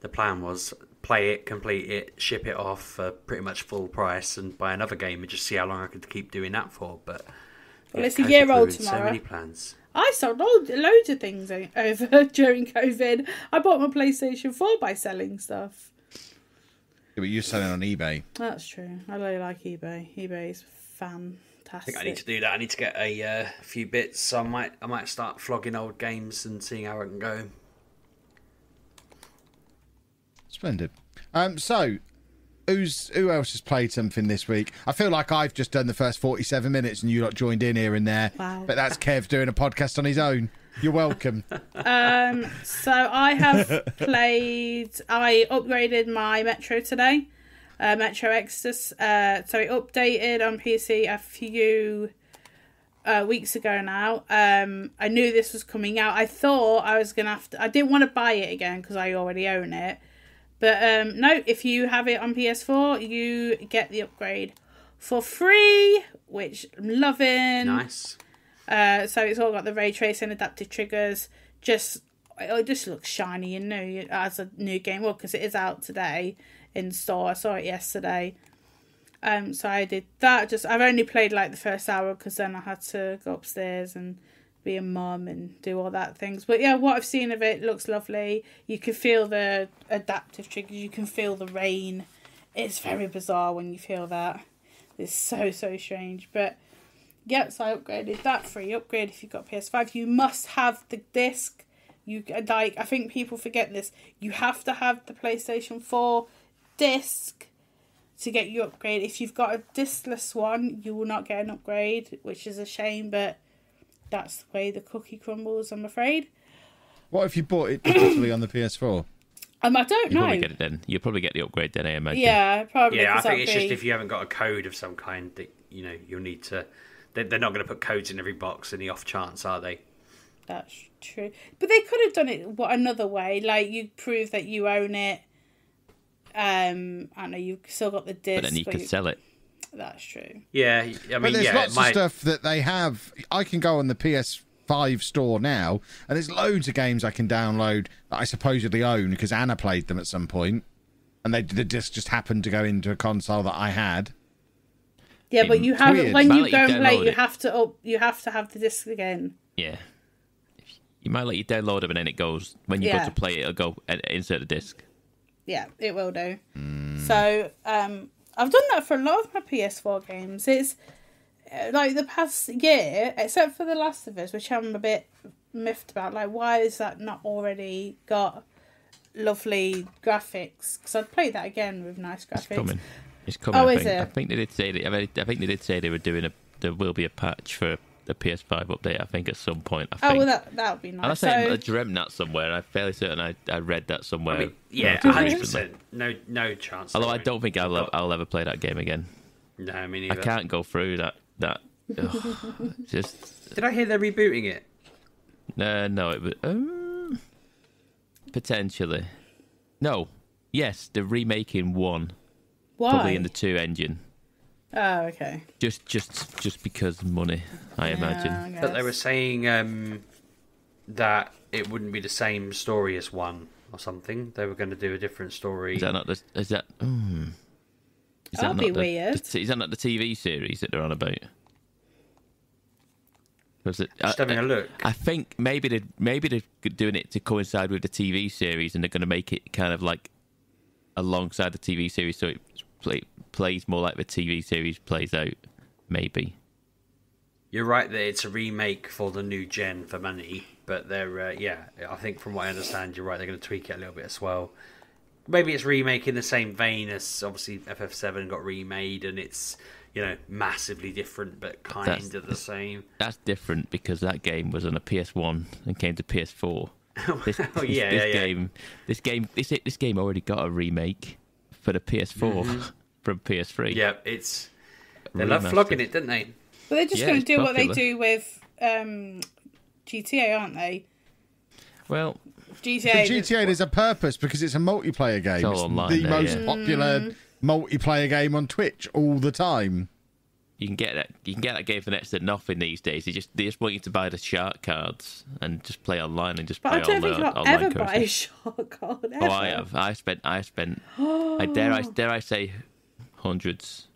the plan was play it, complete it, ship it off for pretty much full price, and buy another game and just see how long I could keep doing that for. But Well, yeah, it's a year old ruined So tomorrow. many plans. I sold loads, loads of things over during COVID. I bought my PlayStation 4 by selling stuff. Yeah, but you're selling on eBay. That's true. I really like eBay. eBay's fantastic. I think I need to do that. I need to get a uh, few bits. So I might, I might start flogging old games and seeing how I can go. Splendid. Um, so, who's who else has played something this week? I feel like I've just done the first forty-seven minutes, and you lot joined in here and there. Wow. But that's Kev doing a podcast on his own. You're welcome. Um, so I have played. I upgraded my Metro today, uh, Metro Exodus. Uh, so it updated on PC a few uh, weeks ago now. Um, I knew this was coming out. I thought I was gonna have to. I didn't want to buy it again because I already own it. But um, no, if you have it on PS4, you get the upgrade for free, which I'm loving. Nice. Uh, so it's all got the ray tracing, adaptive triggers. Just it just looks shiny and new as a new game. Well, because it is out today in store. I saw it yesterday. Um, so I did that. Just I've only played like the first hour because then I had to go upstairs and be a mum and do all that things. But yeah, what I've seen of it looks lovely. You can feel the adaptive triggers. You can feel the rain. It's very bizarre when you feel that. It's so so strange, but. Yep, so I upgraded that free upgrade if you've got PS5. You must have the disc. You like I think people forget this. You have to have the PlayStation 4 disc to get your upgrade. If you've got a discless one, you will not get an upgrade, which is a shame, but that's the way the cookie crumbles, I'm afraid. What if you bought it digitally on the PS4? Um, I don't know. You know. probably get it then. You'll probably get the upgrade then, I imagine. Yeah, probably. Yeah, I think that'd it's just if you haven't got a code of some kind that you know you'll need to. They're, they're not going to put codes in every box in the off chance, are they? That's true. But they could have done it what another way. Like you prove that you own it. Um, I know you've still got the disc. But then you could sell it. That's true. Yeah, I But mean, there's yeah, lots my, of stuff that they have. I can go on the PS5 store now, and there's loads of games I can download that I supposedly own because Anna played them at some point, and they the disc just happened to go into a console that I had. Yeah, but you have weird. when you go and play, you have to up. You have to have the disc again. Yeah. You might let you download them and then it goes, when you Yeah. go to play it, it'll go, uh, insert the disc. Yeah, it will do. So um, I've done that for a lot of my PS4 games. It's uh, like the past year, except for The Last of Us, which I'm a bit miffed about. Like, why is that not already got lovely graphics? Because I'd play that again with nice graphics. It's coming. Oh, I is think. I think they did say. They, I, mean, I think they did say they were doing a. There will be a patch for the PS5 update. I think at some point. I Oh, think. well, that that would be and I nice. say So, I dreamt that somewhere. I'm fairly certain I, I read that somewhere. I mean, yeah, relatively hundred recently. percent. No, no chance. Although I don't think I'll, won't. I'll ever play that game again. No, I mean, I can't go through that. That. ugh, just Did I hear they're rebooting it? No, no, it was um, potentially. No, yes, they're remaking one, why? probably in the two engine. Oh, okay. Just, just, just because money, I imagine. I But they were saying um, that it wouldn't be the same story as one or something. They were going to do a different story. Is that not the? Is that? Hmm. Is That'd not be the, weird. the- is that not the TV series that they're on about? Was it? Just I, having a look. I think maybe they maybe they're doing it to coincide with the TV series, and they're going to make it kind of like alongside the TV series, so it play, plays more like the TV series plays out. Maybe. You're right that it's a remake for the new gen for money, but they're uh, yeah. I think from what I understand, you're right. They're going to tweak it a little bit as well. Maybe it's remake in the same vein as obviously FF7 got remade, and it's you know massively different but kind That's- of the same. That's different because that game was on a PS1 and came to PS4. This, Oh, this- yeah, this yeah, yeah. game, this game, this this game already got a remake for the PS4 Mm-hmm. from PS3. Yeah, it's they love flogging it, didn't they? But they're just Yeah, going to do what they do with um, GTA, aren't they? Well, GTA. But GTA there's a purpose because it's a multiplayer game. all It's online the now, most yeah. popular multiplayer game on Twitch all the time. You can get that you can get that game for next to nothing these days. They just they just want you to buy the shark cards and just play online and just but play I don't think online, I'll online ever buy a shark card. Oh, I have. I spent. I spent. I dare. I dare. I say hundreds.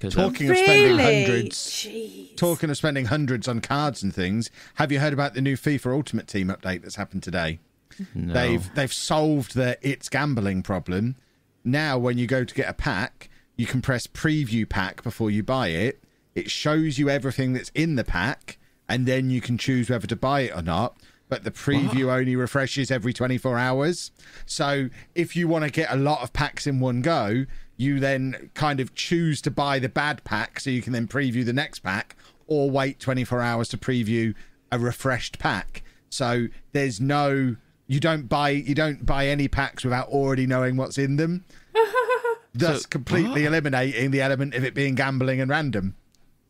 'Cause, um, Talking of spending Really? hundreds, Jeez. talking of spending hundreds on cards and things. Have you heard about the new FIFA Ultimate Team update that's happened today? no. They've they've solved the it's gambling problem. Now, when you go to get a pack, you can press preview pack before you buy it. It shows you everything that's in the pack, and then you can choose whether to buy it or not. But the preview only refreshes every 24 hours. So if you want to get a lot of packs in one go, you then kind of choose to buy the bad pack so you can then preview the next pack, or wait 24 hours to preview a refreshed pack. So there's no you don't buy you don't buy any packs without already knowing what's in them. Thus So- completely eliminating the element of it being gambling and random.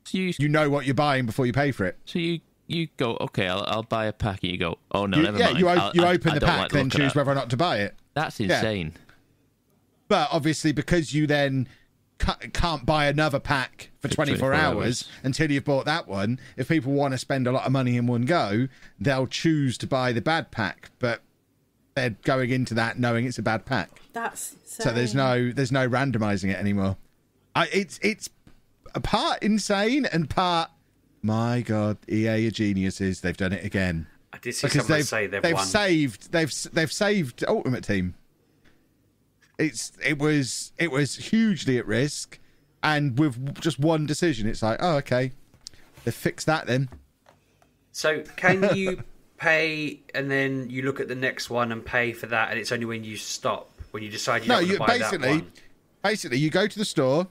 so you, You know what you're buying before you pay for it. so you you go okay. I'll, I'll buy a pack, and you go. Oh no, You- never yeah, mind. you, o- you I- open I the pack, like then choose whether or not to buy it. That's insane. But obviously, because you then can't buy another pack for 24, 24 hours, hours. until you've bought that one, if people want to spend a lot of money in one go, they'll choose to buy the bad pack. But they're going into that knowing it's a bad pack. That's insane. So there's no there's no randomizing it anymore. I, it's it's a part insane and part. My God, EA are geniuses. They've done it again I did see because they've say they've, they've won. saved they've they've saved Ultimate Team. It's it was it was hugely at risk, and with just one decision, it's like oh okay, they fixed that then. So can you pay and then you look at the next one and pay for that, and it's only when you stop when you decide you no, don't you want to buy that basically basically you go to the store,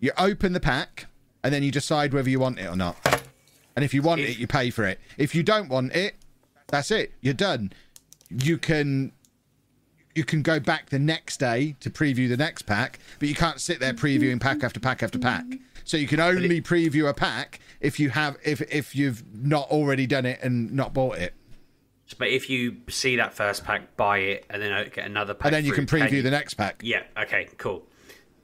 you open the pack, and then you decide whether you want it or not. And if you want If- it, you pay for it. If you don't want it, that's it. You're done. You can you can go back the next day to preview the next pack, but you can't sit there previewing pack after pack after pack. So you can only preview a pack if you have if if you've not already done it and not bought it. But if you see that first pack, buy it, and then uh, get another pack, And then you can preview you- the next pack. Yeah. Okay. Cool.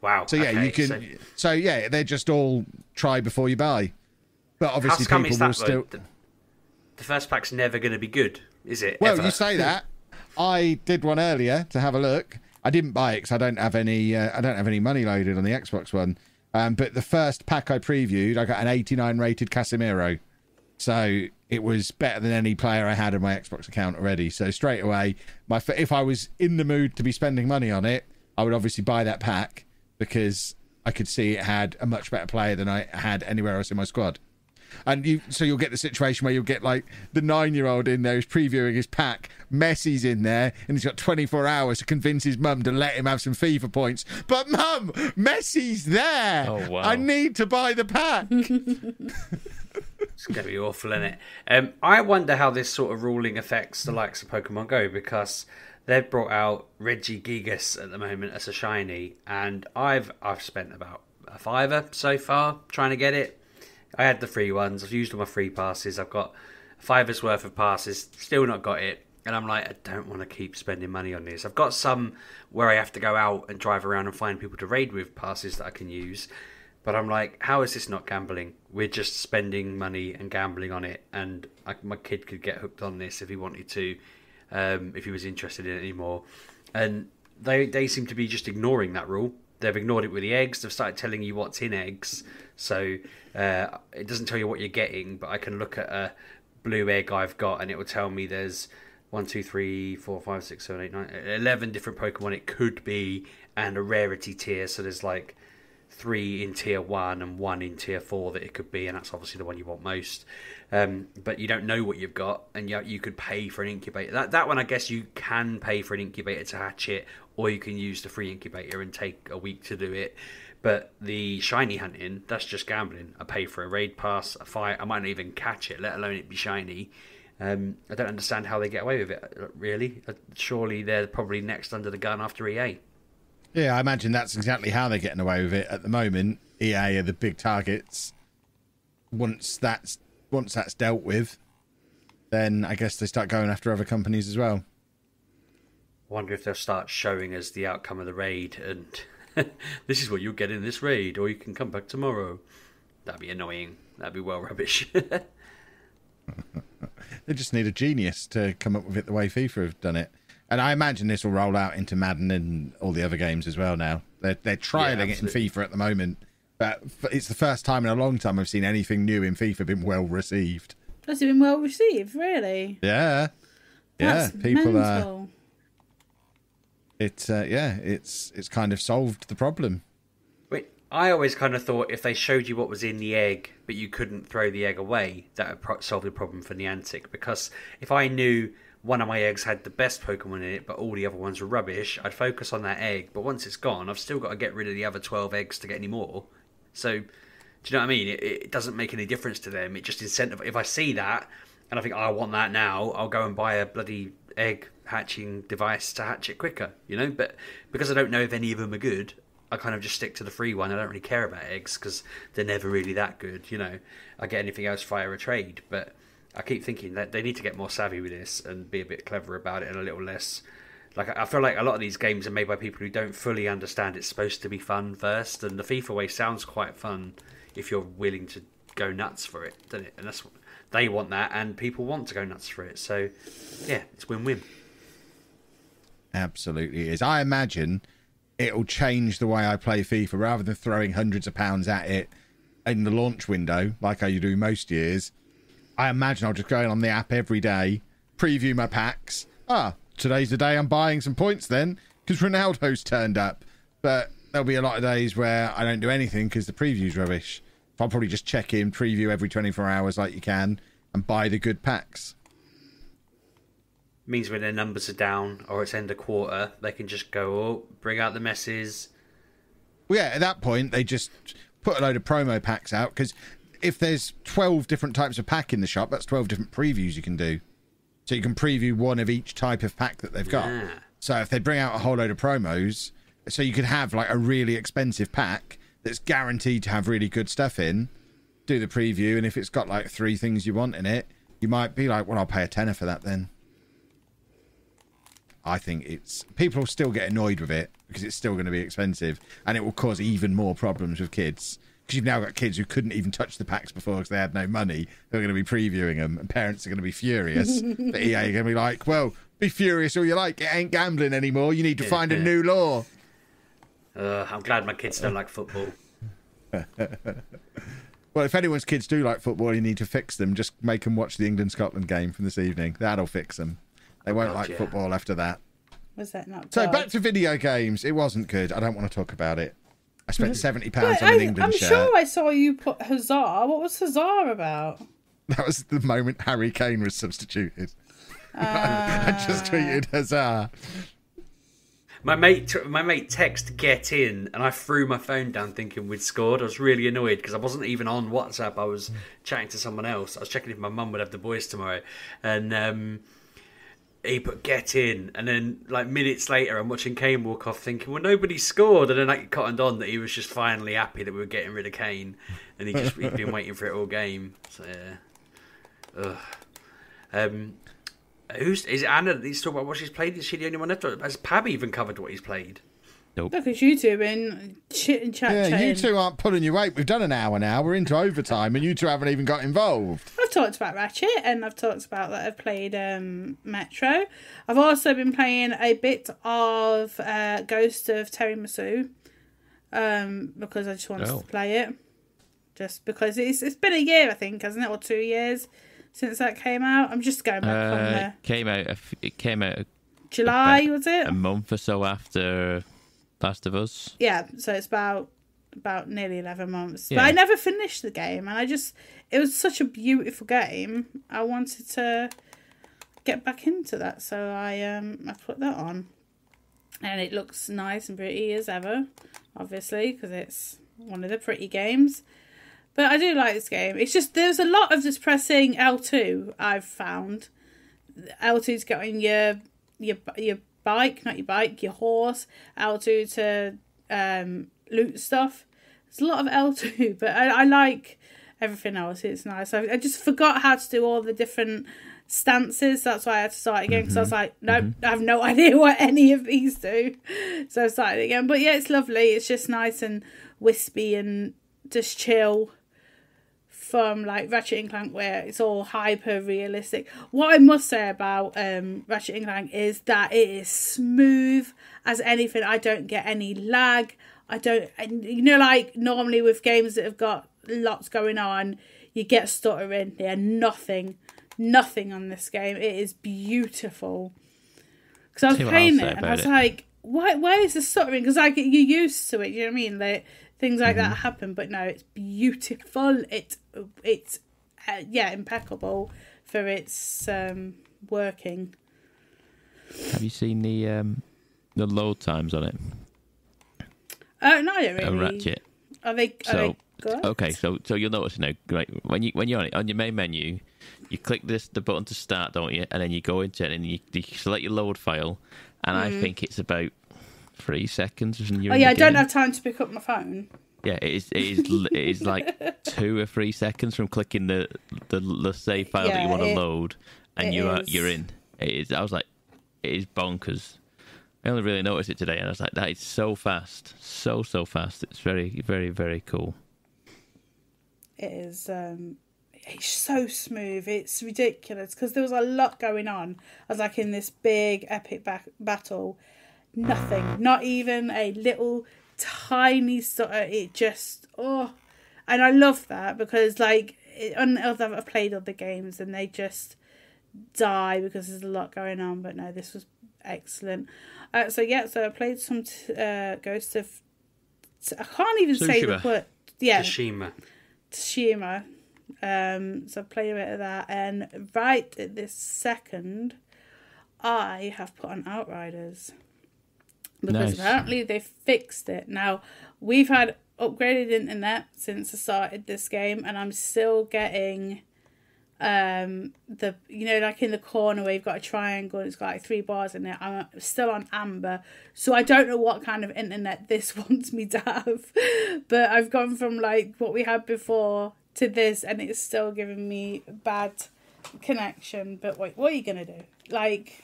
Wow. So yeah, okay, you can. so- So, yeah, they're just all try before you buy. But obviously, people will that? still. The, the first pack's never going to be good, is it? Well, Ever? you say that. I did one earlier to have a look. I didn't buy it because I don't have any. Uh, I don't have any money loaded on the Xbox One. Um, but the first pack I previewed, I got an 89 rated Casemiro. So it was better than any player I had in my Xbox account already. So straight away, my if I was in the mood to be spending money on it, I would obviously buy that pack because I could see it had a much better player than I had anywhere else in my squad. And you, so you'll get the situation where you'll get like the nine-year-old in there who's previewing his pack. Messi's in there, and he's got 24 hours to convince his mum to let him have some FIFA points. But mum, Messi's there. Oh, wow. I need to buy the pack. It's going to be awful, isn't it? Um, I wonder how this sort of ruling affects the likes of Pokemon Go because they've brought out Regigigas at the moment as a shiny, and I've I've spent about a fiver so far trying to get it. I had the free ones. I've used all my free passes. I've got fiver's worth of passes. Still not got it. and I'm like, I don't want to keep spending money on this. I've got some where I have to go out and drive around and find people to raid with passes that I can use. But I'm like, how is this not gambling? We're just spending money and gambling on it, and I, my kid could get hooked on this if he wanted to, um, if he was interested in it anymore. And they they seem to be just ignoring that rule. They've ignored it with the eggs. They've started telling you what's in eggs, so uh, it doesn't tell you what you're getting. But I can look at a blue egg I've got, and it will tell me there's one, two, three, four, five, six, seven, eight, nine, eleven different Pokemon it could be, and a rarity tier. So there's like three in tier one and one in tier four that it could be, and that's obviously the one you want most. Um, but you don't know what you've got, and you, you could pay for an incubator. That that one, I guess, you can pay for an incubator to hatch it, or you can use the free incubator and take a week to do it. But the shiny hunting, that's just gambling. I pay for a raid pass, a fight. I might not even catch it, let alone it be shiny. Um, I don't understand how they get away with it. Really, Uh, surely they're probably next under the gun after EA. Yeah, I imagine that's exactly how they're getting away with it at the moment. EA are the big targets. Once that's once that's dealt with, then I guess they start going after other companies as well. wonder if they'll start showing us the outcome of the raid and this is what you'll get in this raid, or you can come back tomorrow. That'd be annoying. That'd be well rubbish. They just need a genius to come up with it the way FIFA have done it. And I imagine this will roll out into Madden and all the other games as well now. They're, they're trialing it in. FIFA at the moment. But it's the first time in a long time I've seen anything new in FIFA been well received. Has it been well received? Really? Yeah. Yeah. That's people are. mental. It's, uh, yeah, it's, it's kind of solved the problem. Wait, I always kind of thought if they showed you what was in the egg, but you couldn't throw the egg away, that would pro- solve the problem for Niantic. Because if I knew one of my eggs had the best Pokemon in it, but all the other ones were rubbish, I'd focus on that egg. But once it's gone, I've still got to get rid of the other 12 eggs to get any more. So, do you know what I mean? It, it doesn't make any difference to them. It just incentive. If I see that and I think oh, I want that now, I'll go and buy a bloody egg hatching device to hatch it quicker. You know, but because I don't know if any of them are good, I kind of just stick to the free one. I don't really care about eggs because they're never really that good. You know, I get anything else via a trade, but I keep thinking that they need to get more savvy with this and be a bit clever about it and a little less. Like I feel like a lot of these games are made by people who don't fully understand it's supposed to be fun first, and the FIFA way sounds quite fun if you're willing to go nuts for it, doesn't it? And that's they want that, and people want to go nuts for it. So, yeah, it's win-win. Absolutely is. I imagine it'll change the way I play FIFA rather than throwing hundreds of pounds at it in the launch window like I do most years. I imagine I'll just go in on the app every day, preview my packs. Ah, today's the day I'm buying some points then because Ronaldo's turned up. But there'll be a lot of days where I don't do anything because the preview's rubbish. I'll probably just check in, preview every 24 hours like you can, and buy the good packs. means when their numbers are down or it's end of quarter, they can just go, oh, bring out the messes. Well, yeah, at that point, they just put a load of promo packs out because if there's 12 different types of pack in the shop, that's 12 different previews you can do. So you can preview one of each type of pack that they've got. Yeah. So if they bring out a whole load of promos, so you could have like a really expensive pack that's guaranteed to have really good stuff in, do the preview, and if it's got like three things you want in it, you might be like, well, I'll pay a tenner for that then. I think it's people will still get annoyed with it because it's still going to be expensive and it will cause even more problems with kids because you've now got kids who couldn't even touch the packs before because they had no money who are going to be previewing them and parents are going to be furious the EA are going to be like well be furious all you like it ain't gambling anymore you need to find a new law Uh, I'm glad my kids don't like football. well if anyone's kids do like football you need to fix them just make them watch the England Scotland game from this evening that'll fix them they won't God, like yeah. football after that Was that not So God? back to video games. It wasn't good. I don't want to talk about it. I spent seventy pounds on I, an England I'm shirt. sure I saw you put Huzzah. What was Huzzah about? That was the moment Harry Kane was substituted. I just tweeted huzzah. My mate, my mate text get in, and I threw my phone down thinking we'd scored. I was really annoyed because I wasn't even on WhatsApp. I was chatting to someone else. I was checking if my mum would have the boys tomorrow, and um, he put get in, and then like minutes later, I'm watching Kane walk off, thinking, well, nobody scored, and then I cottoned on that he was just finally happy that we were getting rid of Kane, and he just he'd been waiting for it all game. So yeah, Ugh. Um, Who's is it Anna that needs to talk about what she's played? Is she the only one left? Has Pab even covered what he's played? Look at you two in chit and chat. Yeah, chatting. you two aren't pulling your weight. We've done an hour now. We're into overtime, and you two haven't even got involved. I've talked about Ratchet and I've talked about that I've played um, Metro. I've also been playing a bit of uh, Ghost of Tiramisu um, because I just wanted Oh. to play it. Just because it's it's been a year, I think, hasn't it, or two years since that came out. I'm just going back on Uh, the it came out. a f- It came out a, July, was it? a month or so after Last of Us. yeah, so it's about about nearly eleven months. But I never finished the game, and I just it was such a beautiful game. I wanted to get back into that, so I um I put that on, and it looks nice and pretty as ever, obviously because it's one of the pretty games. But I do like this game. It's just there's a lot of just pressing L two. I've found L 2s getting your your your bike, not your bike, your horse. L two to um, loot stuff. There's a lot of L two, but I, I like everything else. It's nice. I, I just forgot how to do all the different stances. That's why I had to start again because I was like, nope, I have no idea what any of these do. So I started again. But yeah, it's lovely. It's just nice and wispy and just chill from like Ratchet and Clank where it's all hyper realistic. What I must say about um Ratchet and Clank is that it is smooth as anything. I don't get any lag. I don't and you know like normally with games that have got lots going on, you get stuttering. Yeah, nothing. Nothing on this game. It is beautiful. Because I was See playing it and I was it. like, why why is this stuttering? Because like you're used to it, you know what I mean? Like things like Mm-hmm. that happen, but no, it's beautiful. It's it's uh, yeah, impeccable for its um working. Have you seen the um, the load times on it? Oh no, I don't A really. Ratchet. Are they? Are So they good? okay, so so you'll notice now, right? When you when you're on it on your main menu, you click this the button to start, don't you? And then you go into it and you, you select your load file, and I think it's about three seconds. Mm. Oh yeah, I don't have time to pick up my phone. Yeah, it is. It is, it is like two or three seconds from clicking the the, the save file that you want to load, and you are you're in. It is. I was like, it is bonkers. I only really noticed it today, and I was like, that is so fast, so so fast. It's very very very cool. It is. um It's so smooth. It's ridiculous because there was a lot going on. I was like in this big epic back battle. Nothing. Not even a little tiny sort of It just oh, and I love that because like it, on other I've played other games and they just die because there's a lot going on. But no, this was excellent. Uh, so yeah, so I played some t- uh, Ghost of. I can't even say the Tsushima. word. Yeah, Tsushima. Tsushima. Um, so I played a bit of that, and right at this second, I have put on Outriders because Nice. apparently they fixed it. Now we've had upgraded internet since I started this game, and I'm still getting um the you know like in the corner where you've got a triangle and it's got like three bars in it i'm still on amber so i don't know what kind of internet this wants me to have but i've gone from like what we had before to this and it's still giving me bad connection but wait what are you gonna do like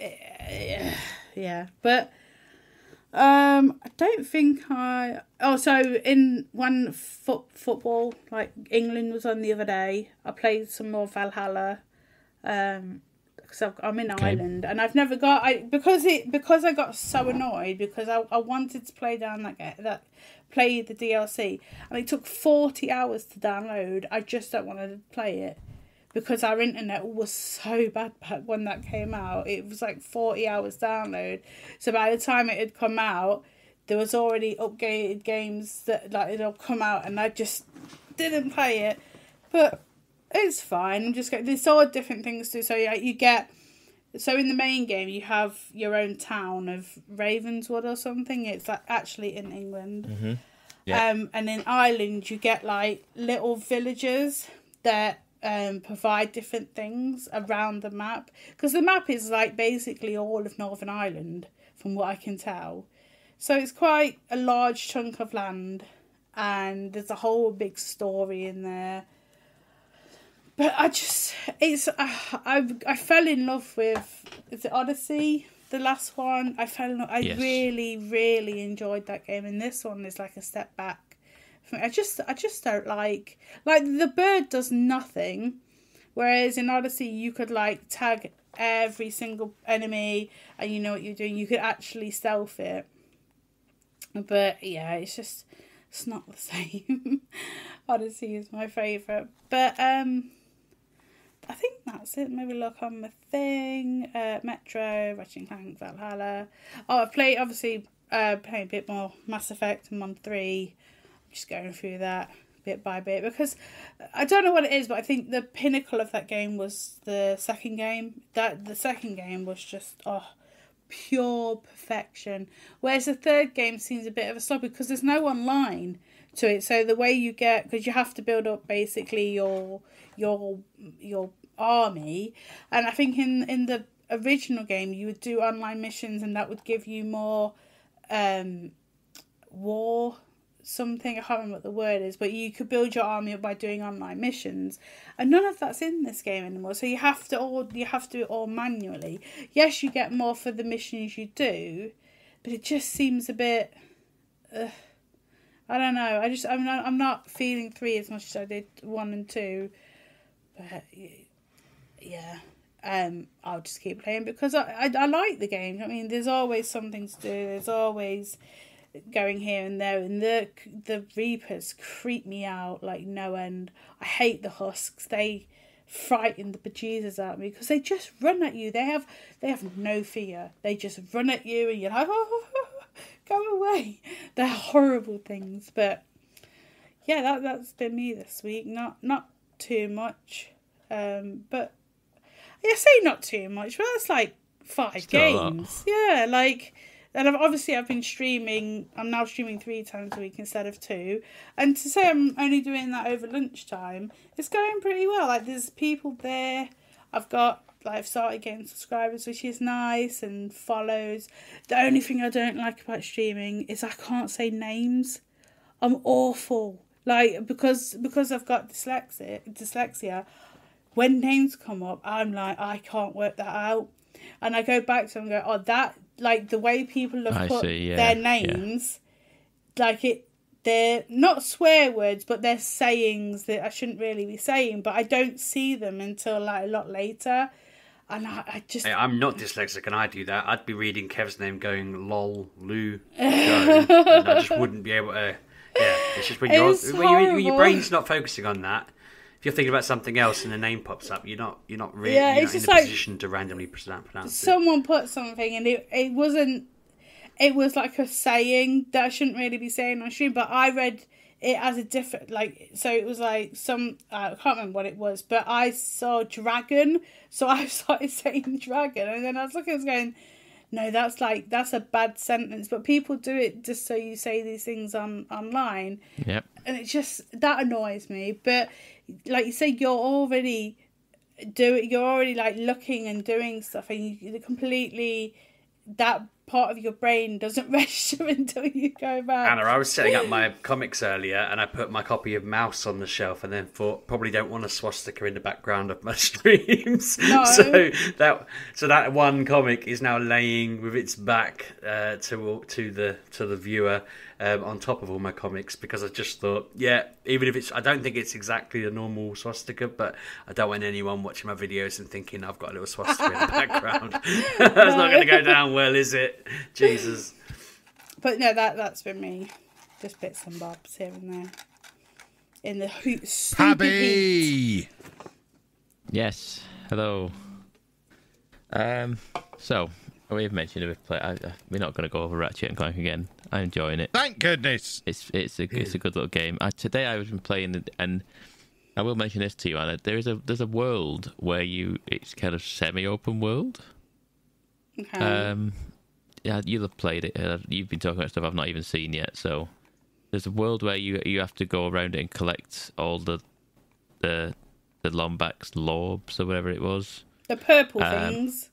eh, yeah but um, I don't think I. Oh, so in one foot football, like England was on the other day. I played some more Valhalla, um, because I'm in Okay. Ireland and I've never got I because it because I got so annoyed because I, I wanted to play down that that play the DLC and it took forty hours to download. I just don't want to play it because our internet was so bad back when that came out. It was like 40 hours download. So by the time it had come out, there was already updated games that like it'll come out and I just didn't play it. But it's fine. I'm just going there's all different things to so yeah, you get so in the main game you have your own town of Ravenswood or something. It's like actually in England. Yeah. Um, and in Ireland, you get like little villages that um, provide different things around the map. Because the map is like basically all of Northern Ireland, from what I can tell. So it's quite a large chunk of land, and there's a whole big story in there. but I just it's uh, I I fell in love with is it Odyssey the last one I fell in love, I Yes. really really enjoyed that game and this one is like a step back. I just I just don't like like the bird does nothing whereas in Odyssey you could like tag every single enemy and you know what you're doing you could actually stealth it but yeah it's just it's not the same Odyssey is my favourite but um I think that's it. Maybe look on the thing. Uh, Metro, Ratchet and Clank, Valhalla. Oh, I've played obviously uh playing a bit more Mass Effect. I'm on three. Just going through that bit by bit because I don't know what it is, but I think the pinnacle of that game was the second game. That the second game was just oh pure perfection. Whereas the third game seems a bit of a slog because there's no online to it. So the way you get because you have to build up basically your your your army, and I think in in the original game you would do online missions and that would give you more um war something I can't remember what the word is, but you could build your army up by doing online missions, and none of that's in this game anymore. So you have to all you have to do it all manually. Yes, you get more for the missions you do, but it just seems a bit. Uh, I don't know. I just I'm not I'm not feeling three as much as I did one and two, but yeah. Um, I'll just keep playing because I, I I like the game. I mean, there's always something to do. There's always going here and there, and the the Reapers creep me out like no end. I hate the husks. They frighten the bejesus out of me because they just run at you. They have they have no fear. They just run at you, and you're like, oh, go away. They're horrible things, but yeah, that that's been me this week. Not not too much, um, but I say not too much, but that's like five Still a lot. games. Yeah, like and I've, obviously I've been streaming. I'm now streaming three times a week instead of two. And to say I'm only doing that over lunchtime, it's going pretty well. Like there's people there. I've got like I've started getting subscribers, which is nice, and follows. The only thing I don't like about streaming is I can't say names. I'm awful. Like because because I've got dyslexia dyslexia, when names come up, I'm like I can't work that out, and I go back to them and go, oh that like the way people have I put see, yeah, their yeah. names, like it. They're not swear words, but they're sayings that I shouldn't really be saying. But I don't see them until like a lot later, and I, I just Hey, I'm not dyslexic and I do that. I'd be reading Kev's name going lol, Lou, Joe, and I just wouldn't be able to. Yeah, it's just when, you're, It's when, you, when your brain's not focusing on that. If you're thinking about something else and the name pops up, you're not you're not really Yeah, you're it's not in just a like- position to randomly pronounce pronounce it. someone put something and it, it wasn't it was like a saying that I shouldn't really be saying on stream, but I read it as a different like so it was like some uh, I can't remember what it was, but I saw dragon, so I started saying dragon, and then I was looking, I was going, no, that's like that's a bad sentence, but people do it just so you say these things on online, Yep. and it just that annoys me. But like you say, you're already doing, you're already like looking and doing stuff, and you completely that part of your brain doesn't register until you go back. Anna, I was setting up my comics earlier, and I put my copy of Mouse on the shelf, and then thought probably don't want a swastika in the background of my streams. No. so that so that one comic is now laying with its back uh, to to the to the viewer um, on top of all my comics because I just thought, yeah, even if it's, I don't think it's exactly a normal swastika, but I don't want anyone watching my videos and thinking I've got a little swastika in the background. That's not going to go down well, is it? Jesus. But no, that that's been me. Just bits and bobs here and there. In the hoot stupid. Happy. Yes. Hello. Um. So we've mentioned it. We've played. I, I- we're not going to go over Ratchet and Clank again. I'm enjoying it. Thank goodness. It's it's a it's a good little game. I, today I was playing it and I will mention this to you, Anna. There is a there's a world where you it's kind of semi-open world. Okay. Um, yeah, you'll have played it. Uh, you've been talking about stuff I've not even seen yet. So there's a world where you you have to go around it and collect all the the the Lombax lobes or whatever it was. the purple um, things.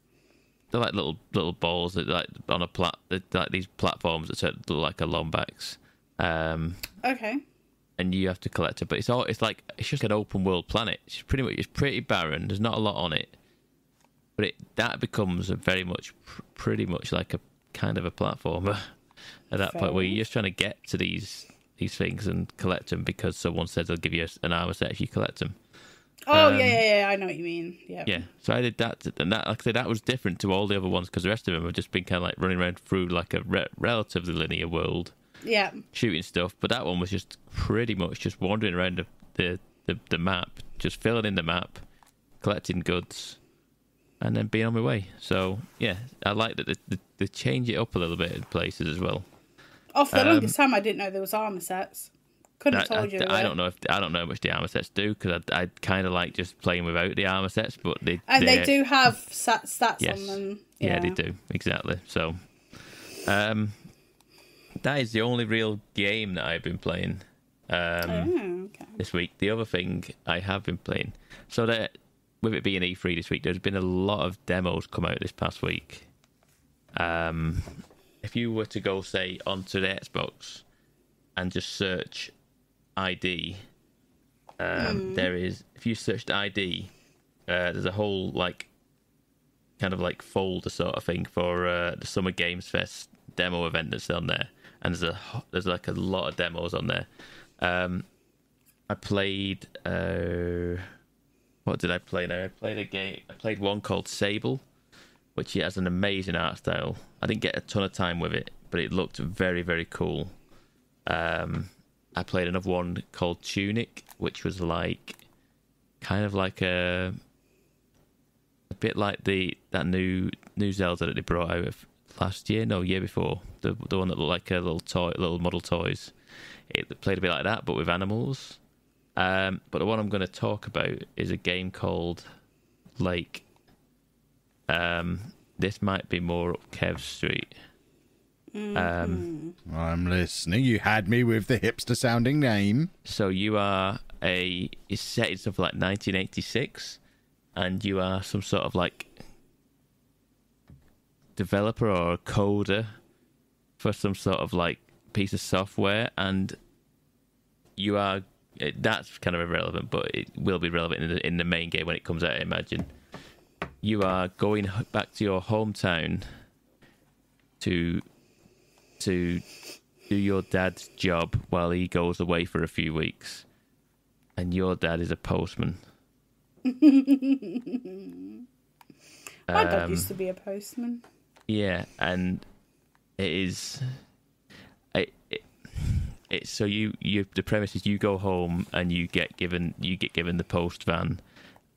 They're like little little balls that like on a plat like these platforms that look like a Lombax. Um, Okay. and you have to collect it. But it's all it's like it's just an open world planet. It's pretty much it's pretty barren. There's not a lot on it, but it that becomes a very much pr- pretty much like a kind of a platformer at that point where you're just trying to get to these these things and collect them because someone says they'll give you an armor set if you collect them. Oh Um, yeah, yeah, yeah. I know what you mean. Yeah. Yeah, so I did that, and that, like I said, that was different to all the other ones because the rest of them have just been kind of like running around through like a re- relatively linear world, Yeah. shooting stuff. But that one was just pretty much just wandering around the the, the, the map, just filling in the map, collecting goods, and then being on my way. So yeah, I like that they, they, they change it up a little bit in places as well. Oh, for the Um, longest time, I didn't know there was armor sets. Couldn't have I, told you. I, I don't know if I don't know how much the armor sets do because I, I kind of like just playing without the armor sets, but they And they do have stats Yes. on them. Yeah. Yeah, they do exactly. So, um, that is the only real game that I've been playing um, Oh, okay. this week. The other thing I have been playing, so that with it being E3 this week, there's been a lot of demos come out this past week. Um, if you were to go say onto the Xbox and just search ID, um, there is if you searched ID, uh, there's a whole like kind of like folder sort of thing for uh, the Summer Games Fest demo event that's on there, and there's a there's like a lot of demos on there. Um, I played uh, what did I play now? I played a game. I played one called Sable, which has an amazing art style. I didn't get a ton of time with it, but it looked very very cool. Um, I played another one called Tunic, which was like kind of like a a bit like the that new new Zelda that they brought out last year, no year before, the the one that looked like a little toy, little model toys. It played a bit like that, but with animals. Um, but the one I'm going to talk about is a game called Lake Um, this might be more up Kev Street. Um, I'm listening. You had me with the hipster sounding name. So you are a it's set in something like 1986, and you are some sort of like developer or a coder for some sort of like piece of software, and you are it, that's kind of irrelevant, but it will be relevant in the in the main game when it comes out. I imagine you are going back to your hometown to to do your dad's job while he goes away for a few weeks. And your dad is a postman. My dad Um, used to be a postman. Yeah, and it is. It, it, it's so you you the premise is you go home and you get given you get given the post van,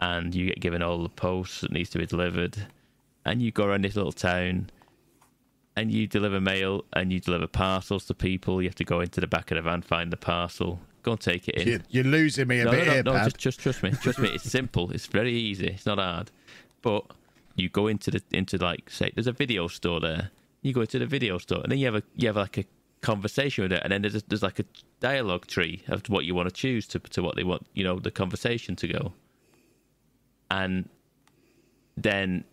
and you get given all the posts that needs to be delivered, and you go around this little town. And you deliver mail and you deliver parcels to people. You have to go into the back of the van, find the parcel, go and take it in. You- You're losing me a No, bit no, no, here, no Pab. just, just trust me. Trust me. It's simple. It's very easy. It's not hard. But you go into the into like say there's a video store there. You go into the video store and then you have a you have like a conversation with it, and then there's there's like a dialogue tree of what you want to choose to to what they want you know the conversation to go. And then,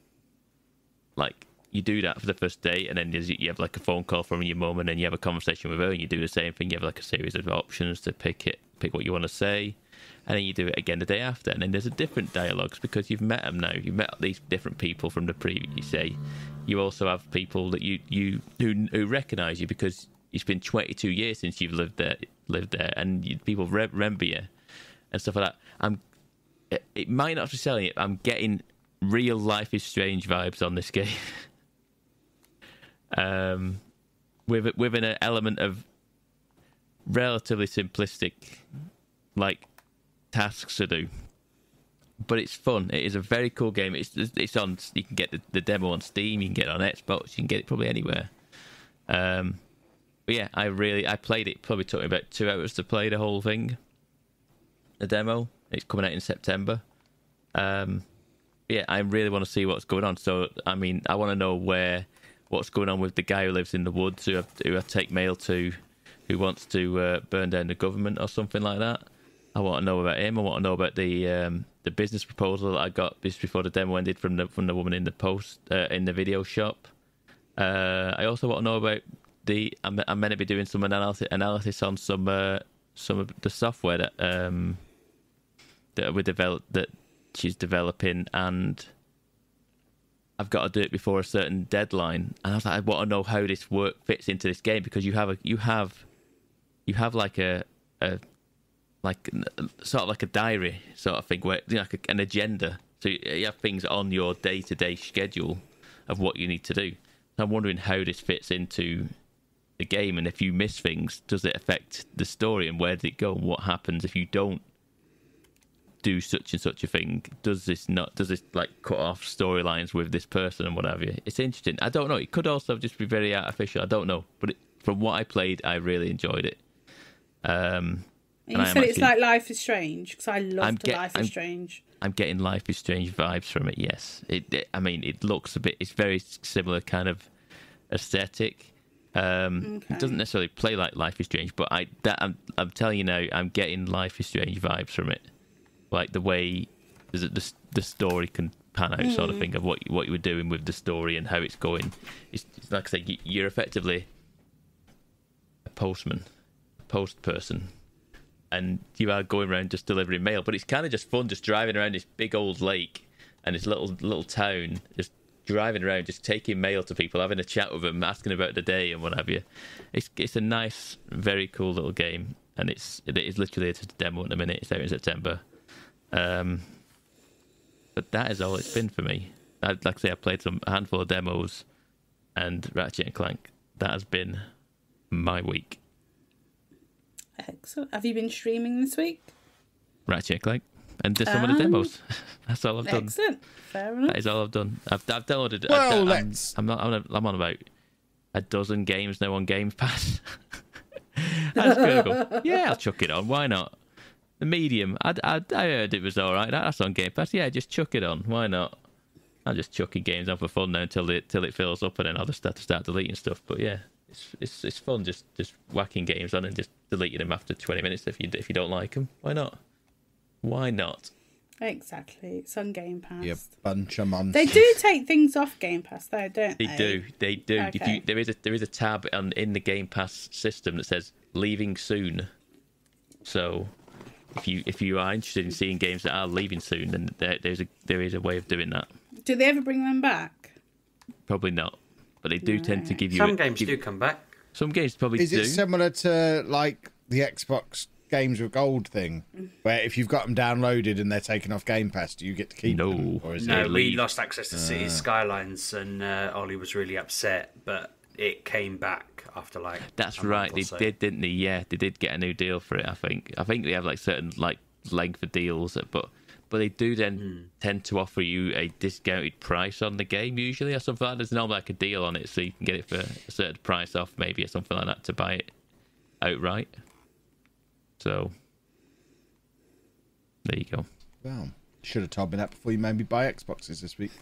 like you do that for the first day, and then you have like a phone call from your mum, and then you have a conversation with her, and you do the same thing. You have like a series of options to pick it, pick what you want to say, and then you do it again the day after, and then there's a different dialogues because you've met them now. You've met these different people from the previous day. You also have people that you you who who recognise you because it's been 22 years since you've lived there, lived there, and you, people re- remember you and stuff like that. I'm. It, it might not be selling it. I'm getting real life is strange vibes on this game. Um, with with an element of relatively simplistic, like tasks to do. But it's fun. It is a very cool game. It's it's on. You can get the, the demo on Steam. You can get it on Xbox. You can get it probably anywhere. Um, but yeah, I really I played it. Probably took me about two hours to play the whole thing. The demo. It's coming out in September. Um, yeah, I really want to see what's going on. So I mean, I want to know where what's going on with the guy who lives in the woods who I, who I take mail to, who wants to uh, burn down the government or something like that. I want to know about him. I want to know about the um, the business proposal that I got just before the demo ended from the from the woman in the post uh, in the video shop. Uh, I also want to know about the. I'm, I'm meant to be doing some analysis analysis on some uh, some of the software that um that we develop that she's developing, and I've got to do it before a certain deadline. And I was like, I want to know how this work fits into this game because you have a you have you have like a a like sort of like a diary sort of thing where you know, like a, an agenda. So you have things on your day to day schedule of what you need to do. So I'm wondering how this fits into the game, and if you miss things, does it affect the story, and where does it go, and what happens if you don't do such and such a thing? Does this not? Does this like cut off storylines with this person and what have you? It's interesting. I don't know. It could also just be very artificial. I don't know. But it, from what I played, I really enjoyed it. Um, you said it's like Life is Strange because I get- Life I'm- is Strange. I'm getting Life is Strange vibes from it. Yes, it, it- I mean, it looks a bit. It's very similar kind of aesthetic. Um, It doesn't necessarily play like Life is Strange, but I that I'm I'm telling you now, I'm getting Life is Strange vibes from it. Like the way the the, the story can pan out, sort of mm. thing of what you, what you were doing with the story and how it's going. It's, it's like I say, you- you're effectively a postman, a post person and you are going around just delivering mail. But it's kind of just fun, just driving around this big old lake and this little little town, just driving around, just taking mail to people, having a chat with them, asking about the day and what have you. It's it's a nice, very cool little game, and it's it is literally a demo at the minute. It's out in September. Um, but that is all it's been for me. I, like I say, I played some a handful of demos, and Ratchet and Clank. That has been my week. Excellent. Have you been streaming this week? Ratchet and Clank, and just some of the Um, demos. That's all I've done. Excellent. Fair enough. That is all I've done. I've, I've downloaded. Well, I've, I'm, let's- I'm. I'm, on- I'm on about a dozen games now on Game Pass. I was gonna. Yeah, I'll chuck it on. Why not? The medium. I, I, I heard it was all right. That's on Game Pass. Yeah, just chuck it on. Why not? I'm just chucking games on for fun now until it till it fills up, and then I'll just start to start deleting stuff. But yeah, it's it's it's fun just just whacking games on and just deleting them after 20 minutes if you if you don't like them. Why not? Why not? Exactly. It's on Game Pass. You bunch of monsters. They do take things off Game Pass though, don't they? They do. They do. If Okay. you, there is a there is a tab on in the Game Pass system that says "leaving soon." So, if you if you are interested in seeing games that are leaving soon, then there, there's a there is a way of doing that. Do they ever bring them back? Probably not, but they do tend to give you Some a- games give- do come back. Some games probably Is do. it similar to like the Xbox games with gold thing, where if you've got them downloaded and they're taken off Game Pass, do you get to keep No. them? Or is No. No, it? we lost access to City Skylines, and uh, Ollie was really upset. But it came back after like. That's right. They so. did, didn't they? Yeah, they did get a new deal for it. I think. I think they have like certain like length of deals, but but they do then Hmm. tend to offer you a discounted price on the game usually, or something. like that. There's normally like a deal on it, so you can get it for a certain price off, maybe or something like that, to buy it outright. So there you go. Well, should have told me that before you made me buy Xboxes this week.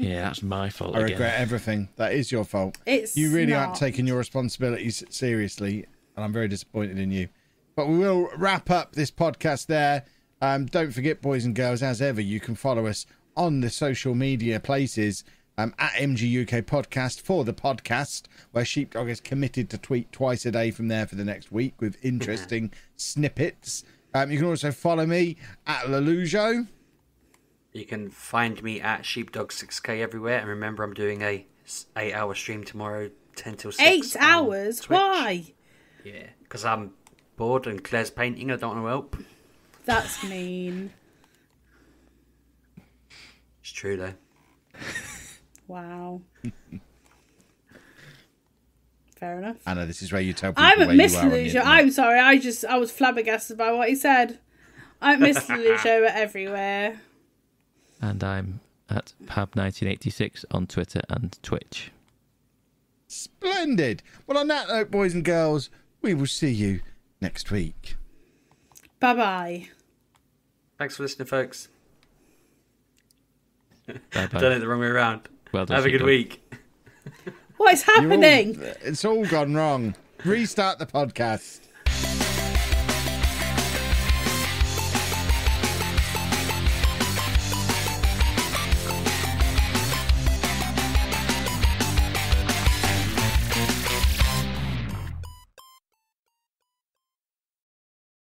Yeah, that's my fault I again. regret everything. That is your fault. It's you really aren't not. taking your responsibilities seriously, and I'm very disappointed in you. But we will wrap up this podcast there. Um, don't forget, boys and girls, as ever, you can follow us on the social media places um, at MG UK Podcast for the podcast, where Sheepdog is committed to tweet twice a day from there for the next week with interesting snippets. Um, you can also follow me at Lollujo. You can find me at Sheepdog6k everywhere, and remember, I'm doing a eight-hour stream tomorrow, ten till six. Eight hours? Twitch. Why? Yeah, because I'm bored and Claire's painting. I don't want to help. That's mean. It's true though. Wow. Fair enough. Anna, this is where you tell people I'm at where Miss are on the Lucio. I'm sorry. I just I was flabbergasted by what he said. I'm Miss Lucio everywhere. And I'm at Pab1986 on Twitter and Twitch. Splendid. Well, on that note, boys and girls, we will see you next week. Bye bye. Thanks for listening, folks. Bye Done it the wrong way around. Well done, Have a good Sheepdog. week. What is You're all- happening? it's all gone wrong. Restart the podcast.